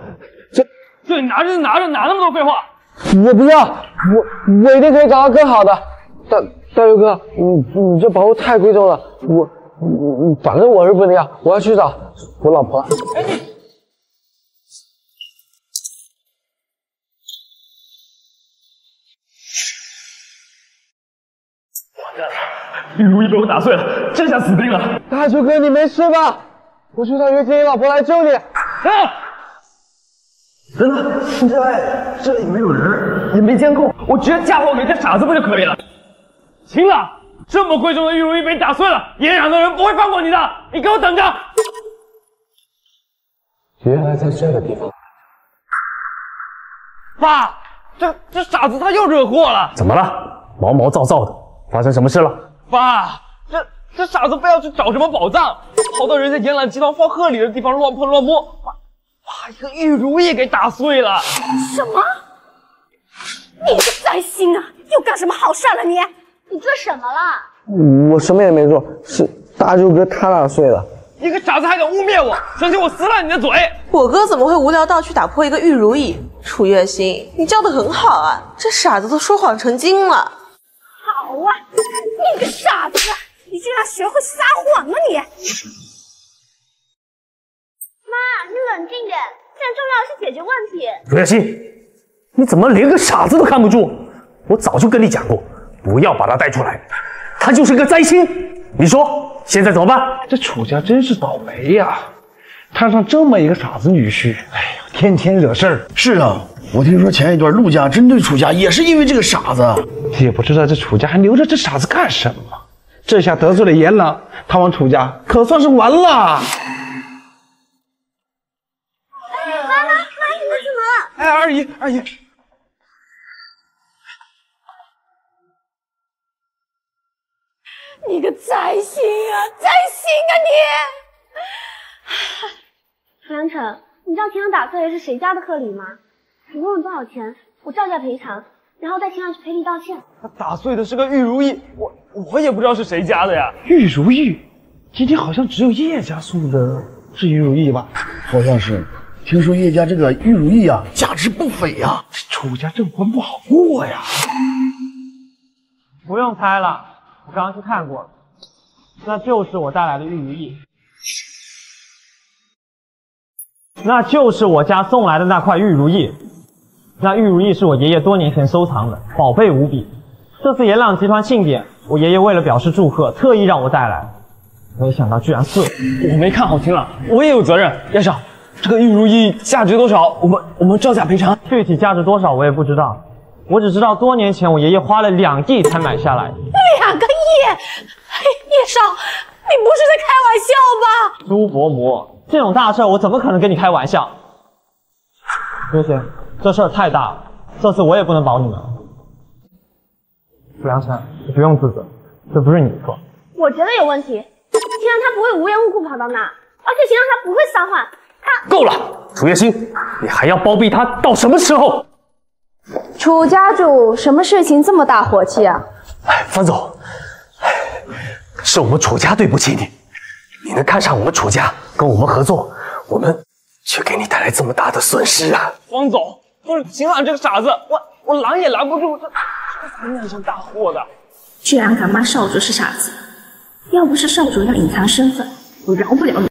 这这你拿着就拿着，哪那么多废话？我不要！我我一定可以找到更好的。大大舅哥，你你这宝物太贵重了，我我反正我是不能要，我要去找我老婆。哎你。如意被我打碎了，这下死定了！大舅哥，你没事吧？我去找岳天一老婆来救你。啊！等等，现在这里没有人，也没监控，我直接嫁祸给这傻子不就可以了？行了，这么贵重的玉如意被你打碎了，野壤的人不会放过你的，你给我等着！原来在这个地方。爸，这这傻子他又惹祸了。怎么了？毛毛躁躁的，发生什么事了？爸，这这傻子非要去找什么宝藏，跑到人家延揽集团放贺礼的地方乱碰乱摸，把把一个玉如意给打碎了。什么？你个灾星啊！又干什么好事了你？你做什么了？我什么也没做，是大舅哥他打碎了。你个傻子还敢污蔑我！相信我撕烂你的嘴！我哥怎么会无聊到去打破一个玉如意？楚月心，你教的很好啊，这傻子都说谎成精了。好啊，你个傻子，你竟然学会撒谎了你！妈，你冷静点，现在重要的是解决问题。楚月心，你怎么连个傻子都看不住？我早就跟你讲过，不要把他带出来，他就是个灾星。你说现在怎么办？这楚家真是倒霉呀，摊上这么一个傻子女婿，哎呀，天天惹事儿。是啊，我听说前一段陆家针对楚家，也是因为这个傻子。也不知道这楚家还留着这傻子干什么。这下得罪了严朗，他们楚家可算是完了。妈妈，妈，你们怎么了？哎，二姨，二姨。你个灾星啊，灾星啊你！楚良辰，你知道秦朗打碎的是谁家的贺礼吗？你问问多少钱，我照价赔偿，然后带秦朗去赔礼道歉。他打碎的是个玉如意，我我也不知道是谁家的呀。玉如意，今天好像只有叶家送的是玉如意吧？好像是。听说叶家这个玉如意啊，价值不菲呀，楚家这关不好过呀。不用猜了。我刚刚去看过了，那就是我带来的玉如意，那就是我家送来的那块玉如意。那玉如意是我爷爷多年前收藏的，宝贝无比。这次延朗集团庆典，我爷爷为了表示祝贺，特意让我带来，没想到居然碎了。我没看好秦朗，我也有责任。叶少，这个玉如意价值多少？我们我们照价赔偿。具体价值多少我也不知道。我只知道多年前我爷爷花了两亿才买下来。两个亿！叶少，你不是在开玩笑吧？朱伯母，这种大事我怎么可能跟你开玩笑？刘姐，这事儿太大了，这次我也不能保你们。楚良辰，你不用自责，这不是你的错。我觉得有问题。秦岚他不会无缘无故跑到那，而且秦岚他不会撒谎。他够了，楚月心，你还要包庇他到什么时候？楚家主，什么事情这么大火气啊？哎方总，是我们楚家对不起你，你能看上我们楚家，跟我们合作，我们却给你带来这么大的损失啊！方总，不是秦朗这个傻子，我我拦也拦不住，这这才酿成大祸的。居然敢骂少主是傻子，要不是少主要隐藏身份，我饶不了你。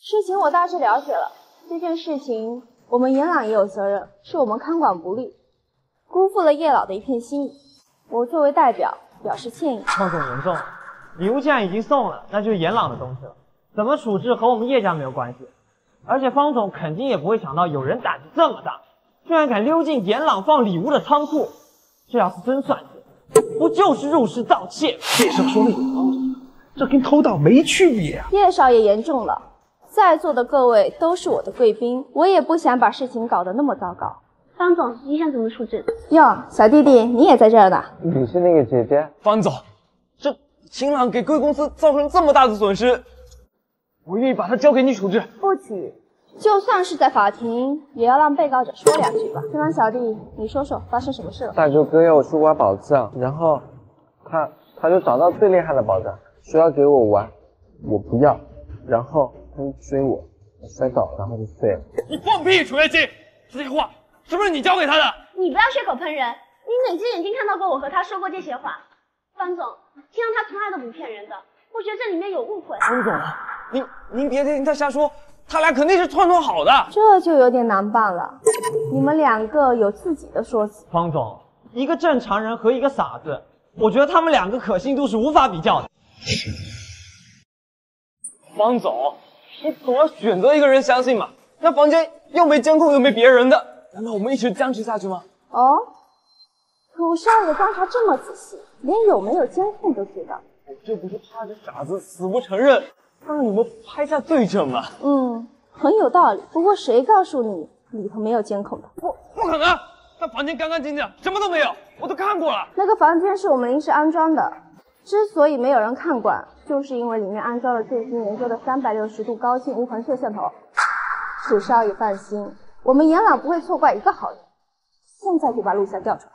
事情我大致了解了，这件事情我们严朗也有责任，是我们看管不力，辜负了叶老的一片心意。我作为代表表示歉意。方总严重，礼物既然已经送了，那就是严朗的东西了，怎么处置和我们叶家没有关系。而且方总肯定也不会想到有人胆子这么大，居然敢溜进严朗放礼物的仓库。这要是真算计，不就是入室盗窃？叶少说的有道理，这跟偷盗没区别啊。叶少爷言重了，在座的各位都是我的贵宾，我也不想把事情搞得那么糟糕。方总，你想怎么处置？哟，小弟弟，你也在这儿呢？你是那个姐姐？方总，这秦朗给贵公司造成这么大的损失，我愿意把他交给你处置。不起，就算是在法庭，也要让被告者说两句吧。秦朗小弟，你说说发生什么事了？大舅哥要我去挖宝藏，然后他他就找到最厉害的宝藏，说要给我玩，我不要，然后他就追我，我摔倒，然后就碎了。你放屁，楚月心，这些话是不是你教给他的？你不要血口喷人，你哪只眼睛看到过我和他说过这些话？方总，秦朗他从来都不骗人的，我觉得这里面有误会。方总，您您别听他瞎说，他俩肯定是串通好的。这就有点难办了，你们两个有自己的说辞。方总，一个正常人和一个傻子，我觉得他们两个可信度是无法比较的。方总，你总要选择一个人相信嘛。那房间又没监控又没别人的，难道我们一直僵持下去吗？哦，楚少爷观察这么仔细，连有没有监控都知道。我这不是怕这傻子死不承认，让你们拍下罪证吗？嗯，很有道理。不过谁告诉你里头没有监控的？不，不可能！那房间干干净净，什么都没有，我都看过了。那个房间是我们临时安装的，之所以没有人看管，就是因为里面安装了最新研究的三百六十度高清无痕摄像头。楚少爷放心，我们严朗不会错怪一个好人。现在就把录像调出来。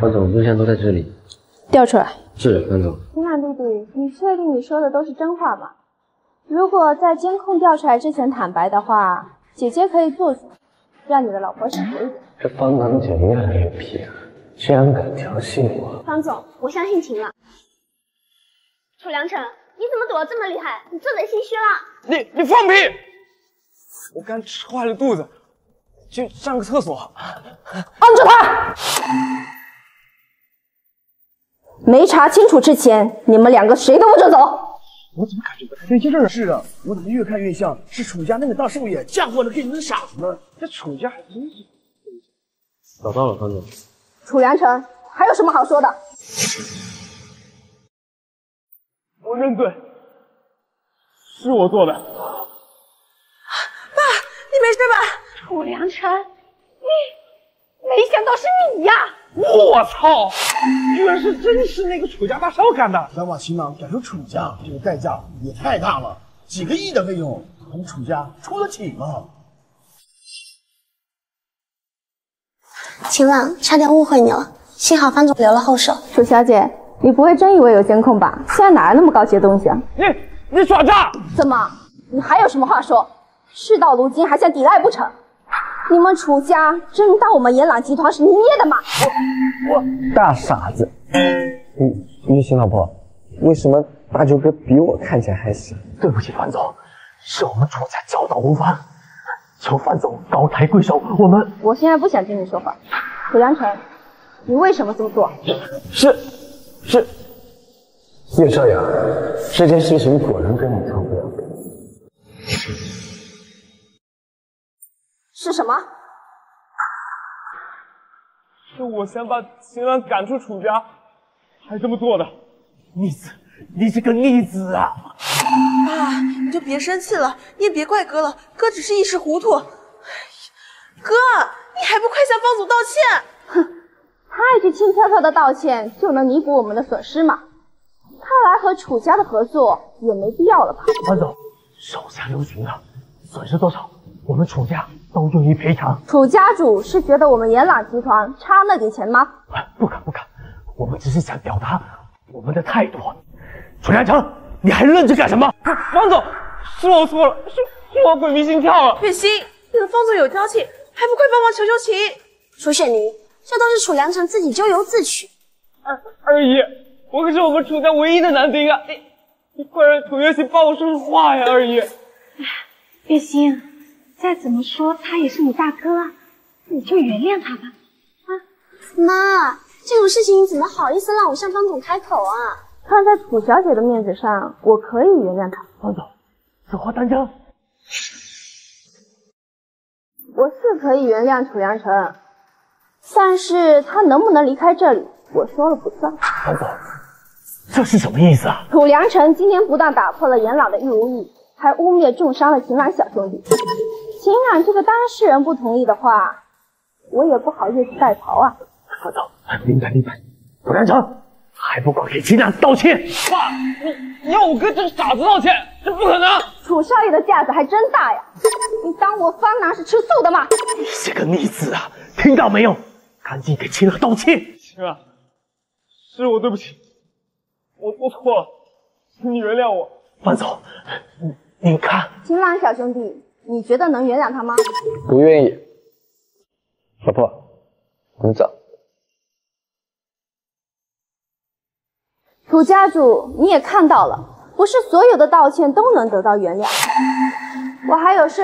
方总，录像都在这里。调出来。是，方总。秦朗弟弟，你确定你说的都是真话吗？如果在监控调出来之前坦白的话，姐姐可以做主，让你的老婆少一点。这方堂姐越来越皮了，居然敢调戏我。方总，我相信秦了。楚良辰，你怎么躲得这么厉害？你做贼心虚了？你你放屁！我刚吃坏了肚子，去上个厕所。按住他！没查清楚之前，你们两个谁都不准走。我怎么感觉不太对劲儿啊？是啊，我怎么越看越像是楚家那个大少爷嫁祸了给你们傻子呢？这楚家还真是……找到了，方总。楚良辰，还有什么好说的？我认罪，是我做的。爸，你没事吧？楚良辰，你没想到是你呀！我操！居然是真是那个楚家大少干的！想把秦朗赶出楚家，这个代价也太大了，几个亿的费用，咱们楚家出得起吗？秦朗，差点误会你了，幸好方总留了后手。楚小姐，你不会真以为有监控吧？现在哪来那么高级的东西啊？你你耍诈！怎么？你还有什么话说？事到如今还想抵赖不成？你们楚家真当我们严朗集团是捏的吗？我我大傻子！玉玉心老婆，为什么大舅哥比我看起来还行？对不起，范总，是我们楚家教导无方，求范总高抬贵手。我们我现在不想听你说话。楚良辰，你为什么这么做？是是，叶少爷，这件事情果然跟你脱不了干系。是什么？是我想把秦岚赶出楚家，才这么做的。逆子，你这个逆子啊！爸，你就别生气了，你也别怪哥了，哥只是一时糊涂。哥，你还不快向方总道歉？哼，他一句轻飘飘的道歉就能弥补我们的损失吗？看来和楚家的合作也没必要了吧？方总，手下留情了，损失多少，我们楚家都用于赔偿。楚家主是觉得我们严朗集团差那点钱吗？不敢不敢，我们只是想表达我们的态度。楚良成，你还愣着干什么？王总，是我错了，是是我鬼迷心窍了。月心，你和方总有交情，还不快帮忙求求情？楚雪妮，这都是楚良辰自己咎由自取。二二姨，我可是我们楚家唯一的男丁啊！你你快让楚月心帮我说说话呀，二姨。月心，再怎么说他也是你大哥啊，你就原谅他吧。啊，妈，这种事情你怎么好意思让我向方总开口啊？看在楚小姐的面子上，我可以原谅他。方总，此话当真？我是可以原谅楚良辰，但是他能不能离开这里，我说了不算。方总，这是什么意思啊？楚良辰今天不但打破了严老的玉如意，还污蔑重伤了秦岚小兄弟。秦朗这个当事人不同意的话，我也不好意思代劳啊。方总，明白明白。楚良辰。还不快给秦朗道歉！爸，你你要我跟这个傻子道歉？这不可能！楚少爷的架子还真大呀！你当我方南是吃素的吗？你这个逆子啊！听到没有？赶紧给秦朗道歉！秦朗，是我对不起，我我错了，请你原谅我。范总，你你看，秦朗小兄弟，你觉得能原谅他吗？不愿意。老婆，我们走。土家主，你也看到了，不是所有的道歉都能得到原谅。我还有事，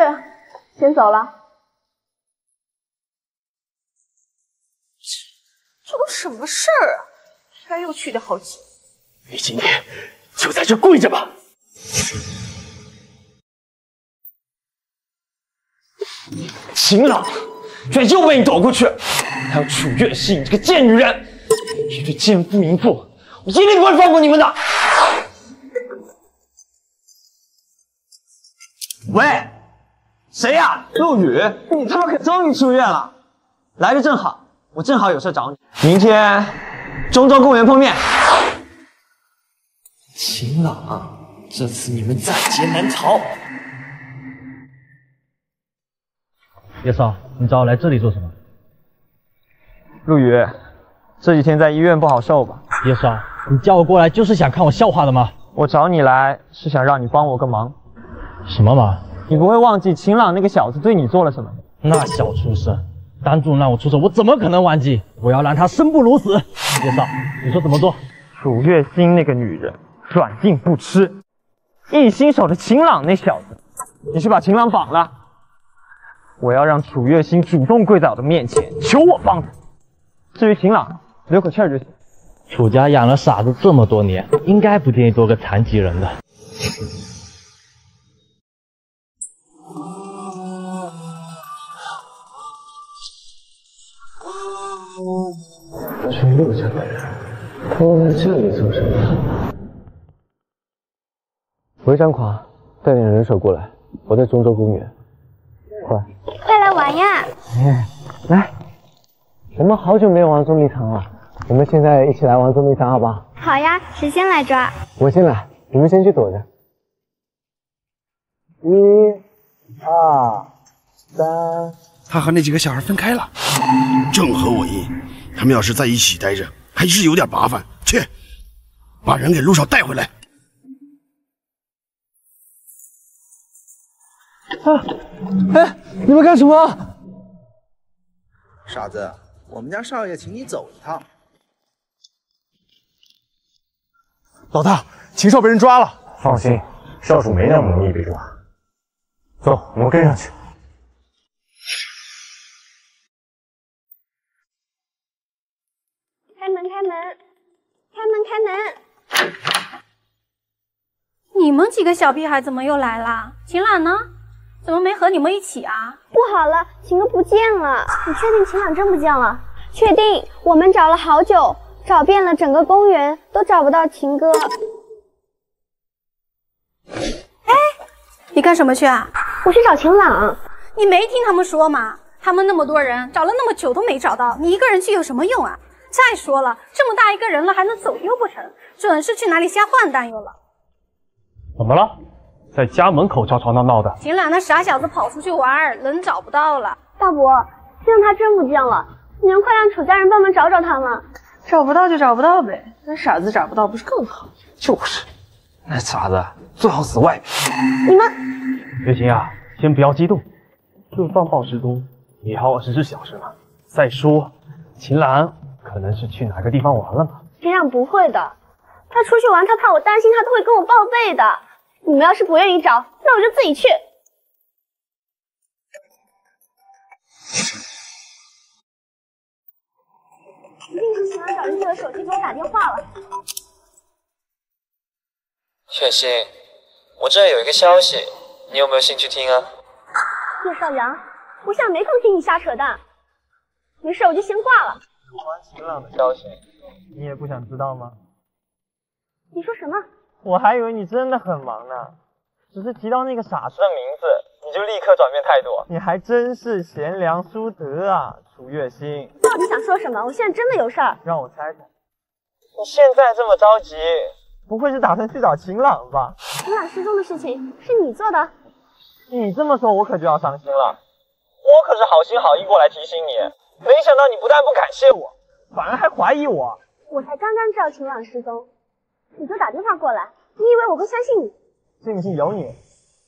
先走了。这都什么事儿啊？来又去的好急。你今天就在这跪着吧。秦朗，居然又被你躲过去！还有楚月心，你这个贱女人，一对奸夫淫妇！我一定不会放过你们的！喂，谁呀？陆羽，你他妈可终于出院了，来的正好，我正好有事找你。明天中州公园碰面。秦朗，这次你们在劫难逃。叶少，你找我来这里做什么？陆羽，这几天在医院不好受吧？叶少。你叫我过来就是想看我笑话的吗？我找你来是想让你帮我个忙。什么忙？你不会忘记秦朗那个小子对你做了什么？那小畜生，当众让我出手，我怎么可能忘记？我要让他生不如死。叶少，你说怎么做？楚月心那个女人，软硬不吃，一心守着秦朗那小子，你去把秦朗绑了。我要让楚月心主动跪在我的面前，求我帮他。至于秦朗，留口气儿就行。楚家养了傻子这么多年，应该不介意多个残疾人的。去陆家的人，他们来这里做什么？韦张狂，带点人手过来，我在中州公园。快！快来玩呀！哎，来，我们好久没有玩捉迷藏了。我们现在一起来玩捉迷藏，好不好？好呀，谁先来抓？我先来，你们先去躲着。一、二、三。他和那几个小孩分开了，正合我意。他们要是在一起待着，还是有点麻烦。去，把人给陆少带回来。啊！哎，你们干什么？傻子，我们家少爷请你走一趟。老大，秦少被人抓了。放心，少主没那么容易被抓。走，我们跟上去。开门，开门，开门，开门！你们几个小屁孩怎么又来了？秦朗呢？怎么没和你们一起啊？不好了，秦哥不见了！你确定秦朗真不见了？确定，我们找了好久。找遍了整个公园，都找不到秦哥。哎，你干什么去啊？我去找秦朗。你没听他们说吗？他们那么多人找了那么久都没找到，你一个人去有什么用啊？再说了，这么大一个人了，还能走丢不成？准是去哪里瞎晃荡悠了。怎么了？在家门口吵吵闹闹的。秦岚那傻小子跑出去玩，人找不到了。大伯，现在他真不见了，你能快让楚家人帮忙找找他吗？找不到就找不到呗，那傻子找不到不是更好？就是，那傻子最好死外面。你们，月琴啊，先不要激动，就放报失踪，也好只是小时嘛。再说，秦岚可能是去哪个地方玩了嘛。秦岚不会的，他出去玩，他怕我担心，他都会跟我报备的。你们要是不愿意找，那我就自己去。一定是秦岚找人借了手机给我打电话了。雪心，我这有一个消息，你有没有兴趣听啊？叶少阳，我现在没空听你瞎扯淡。没事，我就先挂了。有关秦朗的消息，你也不想知道吗？你说什么？我还以为你真的很忙呢，只是提到那个傻子的名字，你就立刻转变态度。你还真是贤良淑德啊，楚月心。到底想说什么？我现在真的有事儿。让我猜猜，你现在这么着急，不会是打算去找秦朗吧？秦朗失踪的事情是你做的？你这么说，我可就要伤心了。我可是好心好意过来提醒你，没想到你不但不感谢我，反而还怀疑我。我才刚刚知道秦朗失踪。你就打电话过来，你以为我会相信你？信不信由你，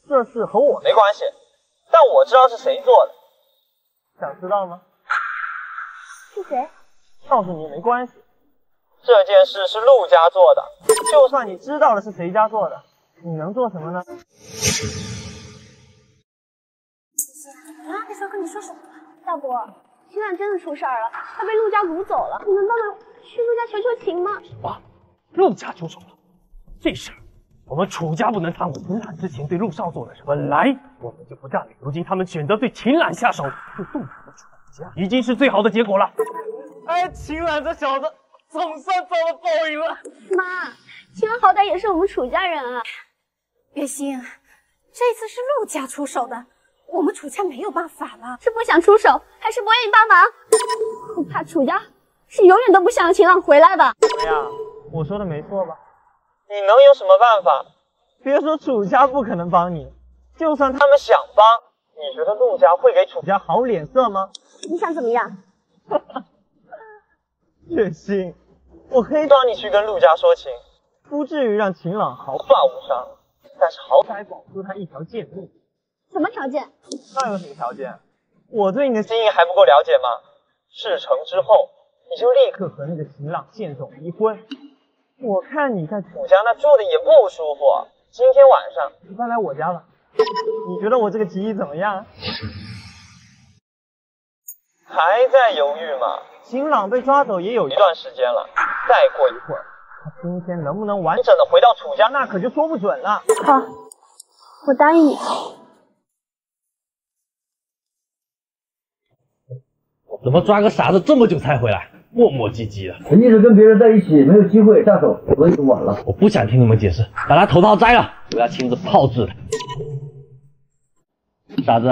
这事和我没关系，但我知道是谁做的，想知道吗？是谁？告诉你没关系，这件事是陆家做的，就算你知道了是谁家做的，你能做什么呢？啊，那时候跟你说什么了？大伯，秦岚真的出事儿了，她被陆家掳走了，你能帮忙去陆家求求情吗？什么？陆家出手了，这事儿我们楚家不能掺和。秦岚之前对陆少做了什么？本来我们就不占理，如今他们选择对秦岚下手，就动摇了楚家，已经是最好的结果了。哎，秦岚这小子总算遭了报应了。妈，秦岚好歹也是我们楚家人啊。月心，这次是陆家出手的，我们楚家没有办法了。是不想出手，还是不愿意帮忙？我怕楚家。是永远都不想让秦朗回来吧？怎么样？我说的没错吧？你能有什么办法？别说楚家不可能帮你，就算他们想帮，你觉得陆家会给楚家好脸色吗？你想怎么样？月心，我可以帮你去跟陆家说情，不至于让秦朗毫发无伤，但是好歹保住他一条贱命。什么条件？那有什么条件？我对你的心意还不够了解吗？事成之后。你就立刻和那个秦朗剑总离婚。我看你在楚家那住的也不舒服，今天晚上你搬来我家了。你觉得我这个提议怎么样？还在犹豫吗？秦朗被抓走也有一段时间了，再过一会儿，他今天能不能完整的回到楚家，那可就说不准了。好，我答应你。怎么抓个傻子这么久才回来？磨磨唧唧的，肯定是跟别人在一起，没有机会下手，所以晚了。我不想听你们解释，把他头套摘了，我要亲自炮制他。傻子，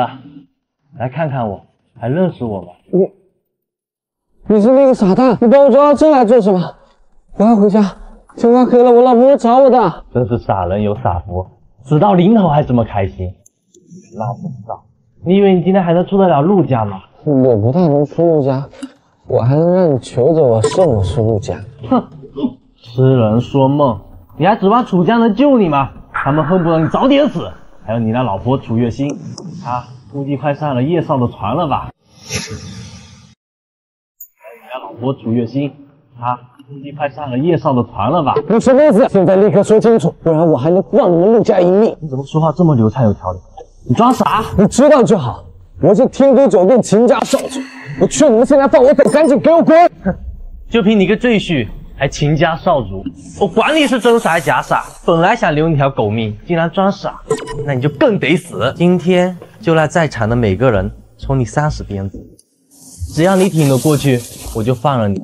来看看我，还认识我吗？你，你是那个傻蛋，你把我抓到这来做什么？我要回家，天快黑了，我老婆会找我的。真是傻人有傻福，死到临头还这么开心。那不知道，你以为你今天还能出得了陆家吗？我不太能出陆家，我还能让你求着我送我出陆家。哼，痴人说梦，你还指望楚家能救你吗？他们恨不得你早点死。还有你那老婆楚月心，她估计快上了叶少的船了吧？还有你那老婆楚月心，她估计快上了叶少的船了吧？你什么意思？现在立刻说清楚，不然我还能放你们陆家一命。你怎么说话这么流畅有条理？你装傻？你知道就好。我是天都酒店秦家少主，我劝你们现在放我走，赶紧给我滚！哼，就凭你个赘婿，还秦家少主，我管你是真傻还是假傻，本来想留你条狗命，竟然装傻，那你就更得死！今天就让在场的每个人抽你三十鞭子，只要你挺得过去，我就放了你。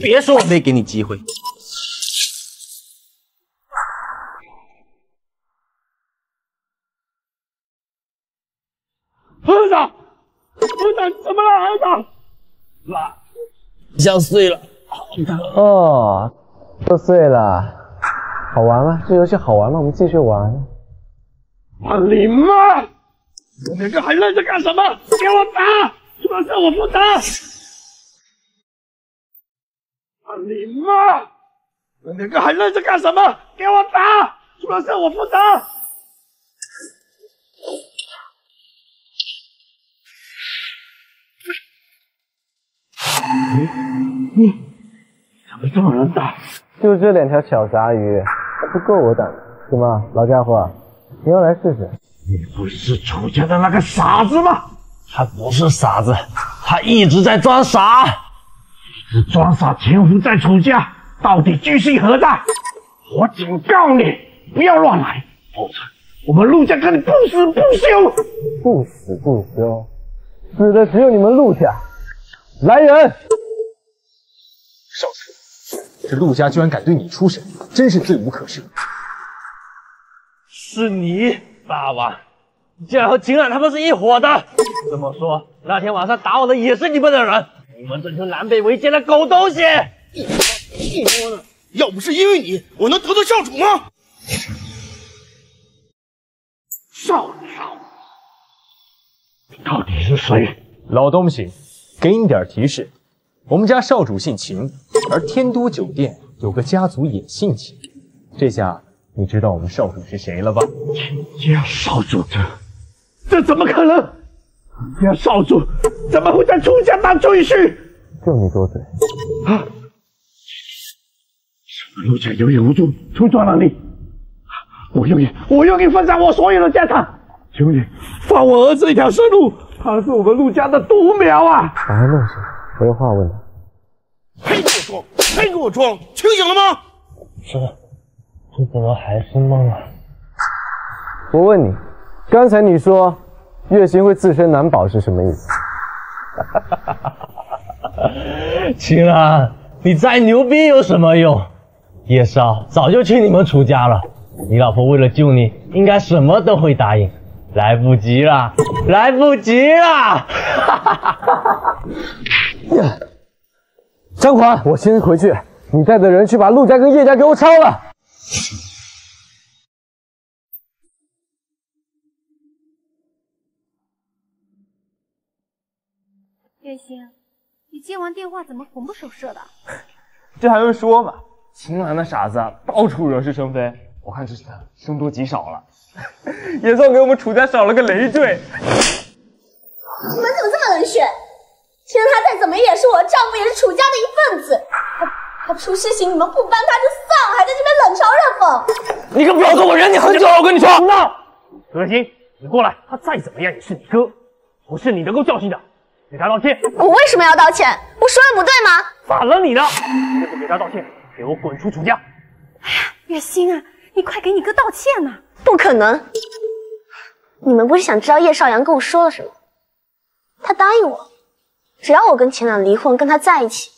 别说我没给你机会。儿子，儿子，怎么了，儿子？妈，想碎了，哦，都碎了，好玩吗？这游戏好玩吗？我们继续玩。啊你妈！你两个还愣着干什么？给我打！出了事我负责。啊你妈！你两个还愣着干什么？给我打！出了事我负责。你你怎么这么能打？就这两条小杂鱼，不够我打。怎么，老家伙，你要来试试？你不是楚家的那个傻子吗？他不是傻子，他一直在装傻，是装傻潜伏在楚家，到底居心何在？我警告你，不要乱来，否则我们陆家跟你不死不休！不死不休，死的只有你们陆家。来人！少主，这陆家居然敢对你出手，真是罪无可赦。是你，大王，你竟然和秦冉他们是一伙的。这么说，那天晚上打我的也是你们的人？你们这群狼狈为奸的狗东西！你说呢？要不是因为你，我能得罪少主吗？少主，你到底是谁？老东西，给你点提示，我们家少主姓秦，而天都酒店有个家族也姓秦。这下你知道我们少主是谁了吧？秦家少主这这怎么可能？秦家少主怎么会在楚家当赘婿？就你多嘴！啊！什么陆家有眼无珠，出赚了你！我用你，我用你分散我所有的家产，求你放我儿子一条生路。他是我们陆家的独苗啊！把他弄醒，我有话问他。还给我装，还给我装，清醒了吗？是，这怎么还是梦啊？我问你，刚才你说月星会自身难保是什么意思？秦岚，你再牛逼有什么用？叶少早就去你们楚家了，你老婆为了救你，应该什么都会答应。来不及了，来不及了！张狂，我先回去，你带着人去把陆家跟叶家给我抄了。月星，你接完电话怎么魂不守舍的？这还用说吗？秦岚那傻子到处惹是生非，我看这是凶多吉少了，也算给我们楚家少了个累赘。你们怎么这么冷血？其实他再怎么也是我的丈夫，也是楚家的一份子。他他出事情你们不帮他就算了，还在这边冷嘲热讽。你可不要说我忍你很久了，我跟你说。闹！楚月心，你过来，他再怎么样也是你哥，不是你能够教训的。给他道歉！我为什么要道歉？我说的不对吗？反了你的！再不给他道歉，给我滚出楚家！月心啊，你快给你哥道歉呐！不可能！你们不是想知道叶少阳跟我说了什么？他答应我，只要我跟秦朗离婚，跟他在一起，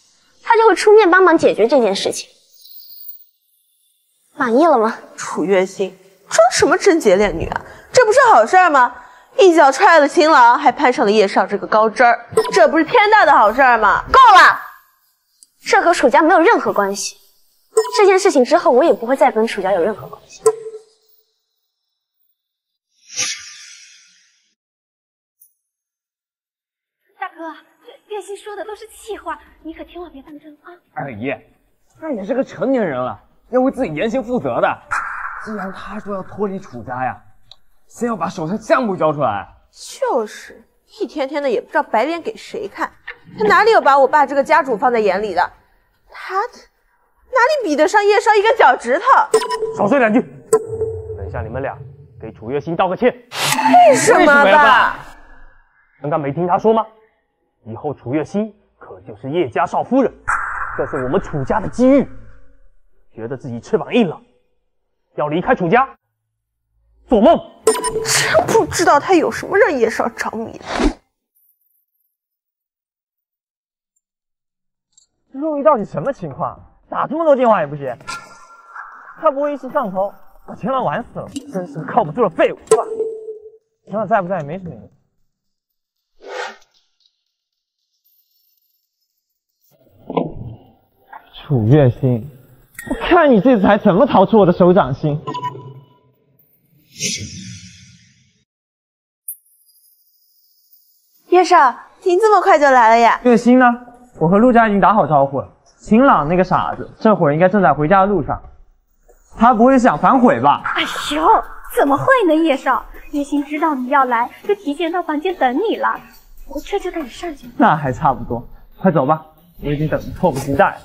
他就会出面帮忙解决这件事情。满意了吗？楚月心，装什么贞洁烈女啊？这不是好事吗？一脚踹了秦朗，还攀上了叶少这个高枝儿，这不是天大的好事吗？够了！这和楚家没有任何关系。这件事情之后，我也不会再跟楚家有任何关系。大哥，这月心说的都是气话，你可千万别当真啊！二姨，他也是个成年人了，要为自己言行负责的。既然他说要脱离楚家呀，先要把手上项目交出来。就是，一天天的也不知道白脸给谁看。他哪里有把我爸这个家主放在眼里的？他哪里比得上叶少一个脚趾头？少说两句。等一下你们俩给楚月心道个歉。为什么吧？刚刚没听他说吗？以后楚月心可就是叶家少夫人，这是我们楚家的机遇。觉得自己翅膀硬了，要离开楚家，做梦！真不知道他有什么让叶少着迷的。陆毅到底什么情况？打这么多电话也不接，他不会一时上头把秦朗玩死了？真是个靠不住的废物！秦朗在不在也没什么影响。楚月心，我看你这次还怎么逃出我的手掌心！叶少，您这么快就来了呀？月心呢？我和陆家已经打好招呼了。秦朗那个傻子，这会儿应该正在回家的路上。他不会想反悔吧？哎呦，怎么会呢，叶少？叶心知道你要来，就提前到房间等你了。我这就带你上去。那还差不多，快走吧，我已经等得迫不及待了。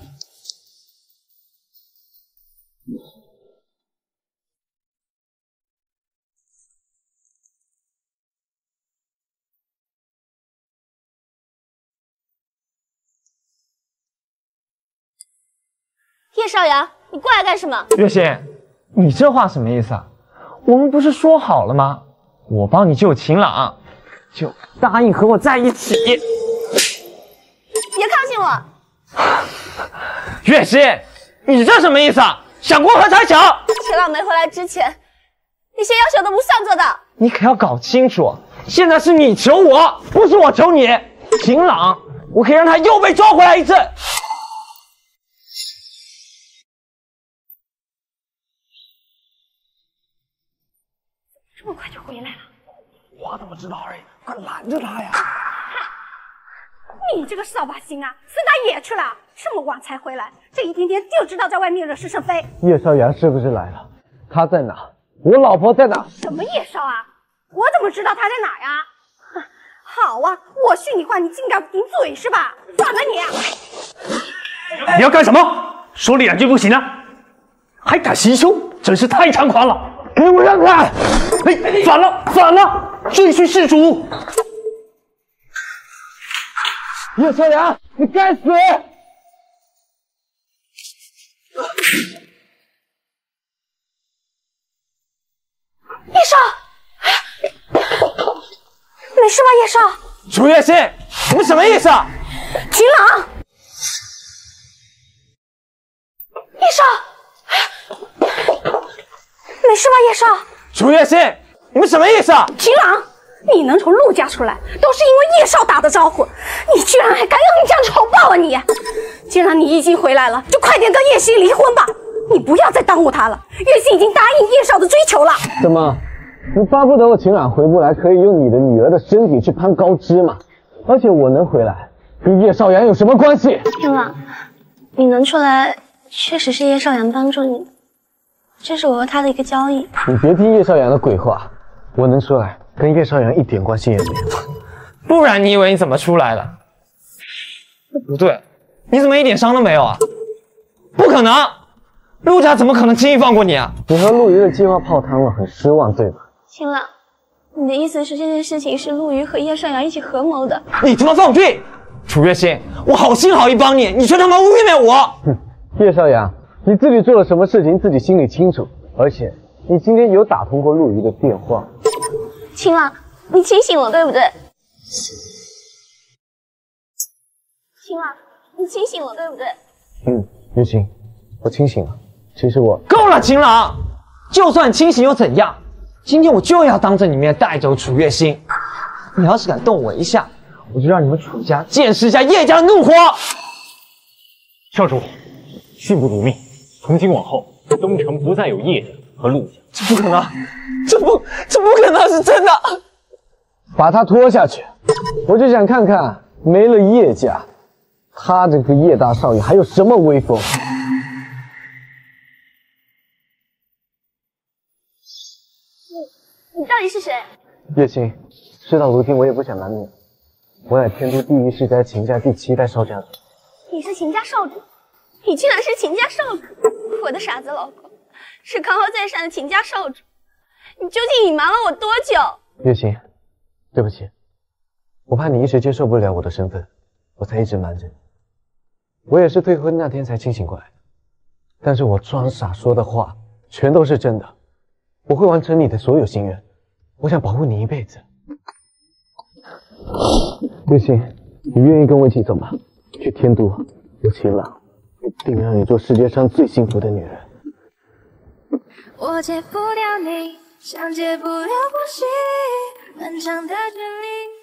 叶少阳，你过来干什么？月心，你这话什么意思啊？我们不是说好了吗？我帮你救秦朗，就答应和我在一起。别靠近我！月心，你这什么意思啊？想过河拆桥？秦朗没回来之前，那些要求都不算做到。你可要搞清楚，现在是你求我，不是我求你。秦朗，我可以让他又被抓回来一次。么快就回来了？我怎么知道而已，快拦着他呀！你这个扫把星啊，死打野去了！这么晚才回来，这一天天就知道在外面惹是生非。叶少阳是不是来了？他在哪？我老婆在哪？什么叶少啊？我怎么知道他在哪呀？哼，好啊，我训你话，你竟敢顶嘴是吧？反了你！你要干什么？说你两句不行啊？还敢行凶，真是太猖狂了！给我让开！哎，反了，反了！遵循事主。叶少阳，你该死！叶少，没事吧？叶少，楚月心，你们什么意思啊？秦朗，叶少，没事吧？叶少，楚月心，你们什么意思啊？秦朗，你能从陆家出来，都是因为叶少打的招呼，你居然还敢用你这样的仇报啊你！既然你已经回来了，就快点跟叶心离婚吧，你不要再耽误他了。月心已经答应叶少的追求了。怎么，你巴不得我秦朗回不来，可以用你的女儿的身体去攀高枝吗？而且我能回来，跟叶少阳有什么关系？秦朗，你能出来，确实是叶少阳帮助你的，这是我和他的一个交易。你别听叶少阳的鬼话，我能出来，跟叶少阳一点关系也没有。不然你以为你怎么出来的？不对，你怎么一点伤都没有啊？不可能，陆家怎么可能轻易放过你啊？你和陆瑜的计划泡汤了，很失望对吧？秦朗，你的意思是这件事情是陆瑜和叶少阳一起合谋的？你他妈放屁！楚月心，我好心好意帮你，你却他妈污蔑我！哼，叶少阳，你自己做了什么事情，自己心里清楚。而且你今天有打通过陆瑜的电话。秦朗，你清醒了对不对？秦朗，你清醒了对不对？嗯，月心，我清醒了。其实我够了，秦朗，就算清醒又怎样？今天我就要当着你面带走楚月心。你要是敢动我一下，我就让你们楚家见识一下叶家的怒火。少主，训不辱命，从今往后，东城不再有叶家和陆家。这不可能，这不，这不可能是真的。把他拖下去，我就想看看没了叶家，他这个叶大少爷还有什么威风。你你到底是谁？叶青，事到如今，我也不想瞒你，我乃天都第一世家秦家第七代少家主。你是秦家少主，你竟然是秦家少主！我的傻子老公，是高高在上的秦家少主，你究竟隐瞒了我多久？月心，对不起，我怕你一时接受不了我的身份，我才一直瞒着你。我也是退婚那天才清醒过来的，但是我装傻说的话全都是真的。我会完成你的所有心愿，我想保护你一辈子。月心，你愿意跟我一起走吗？去天都，有秦朗，一定让你做世界上最幸福的女人。我戒不掉你，像戒不了呼吸，漫长的距离。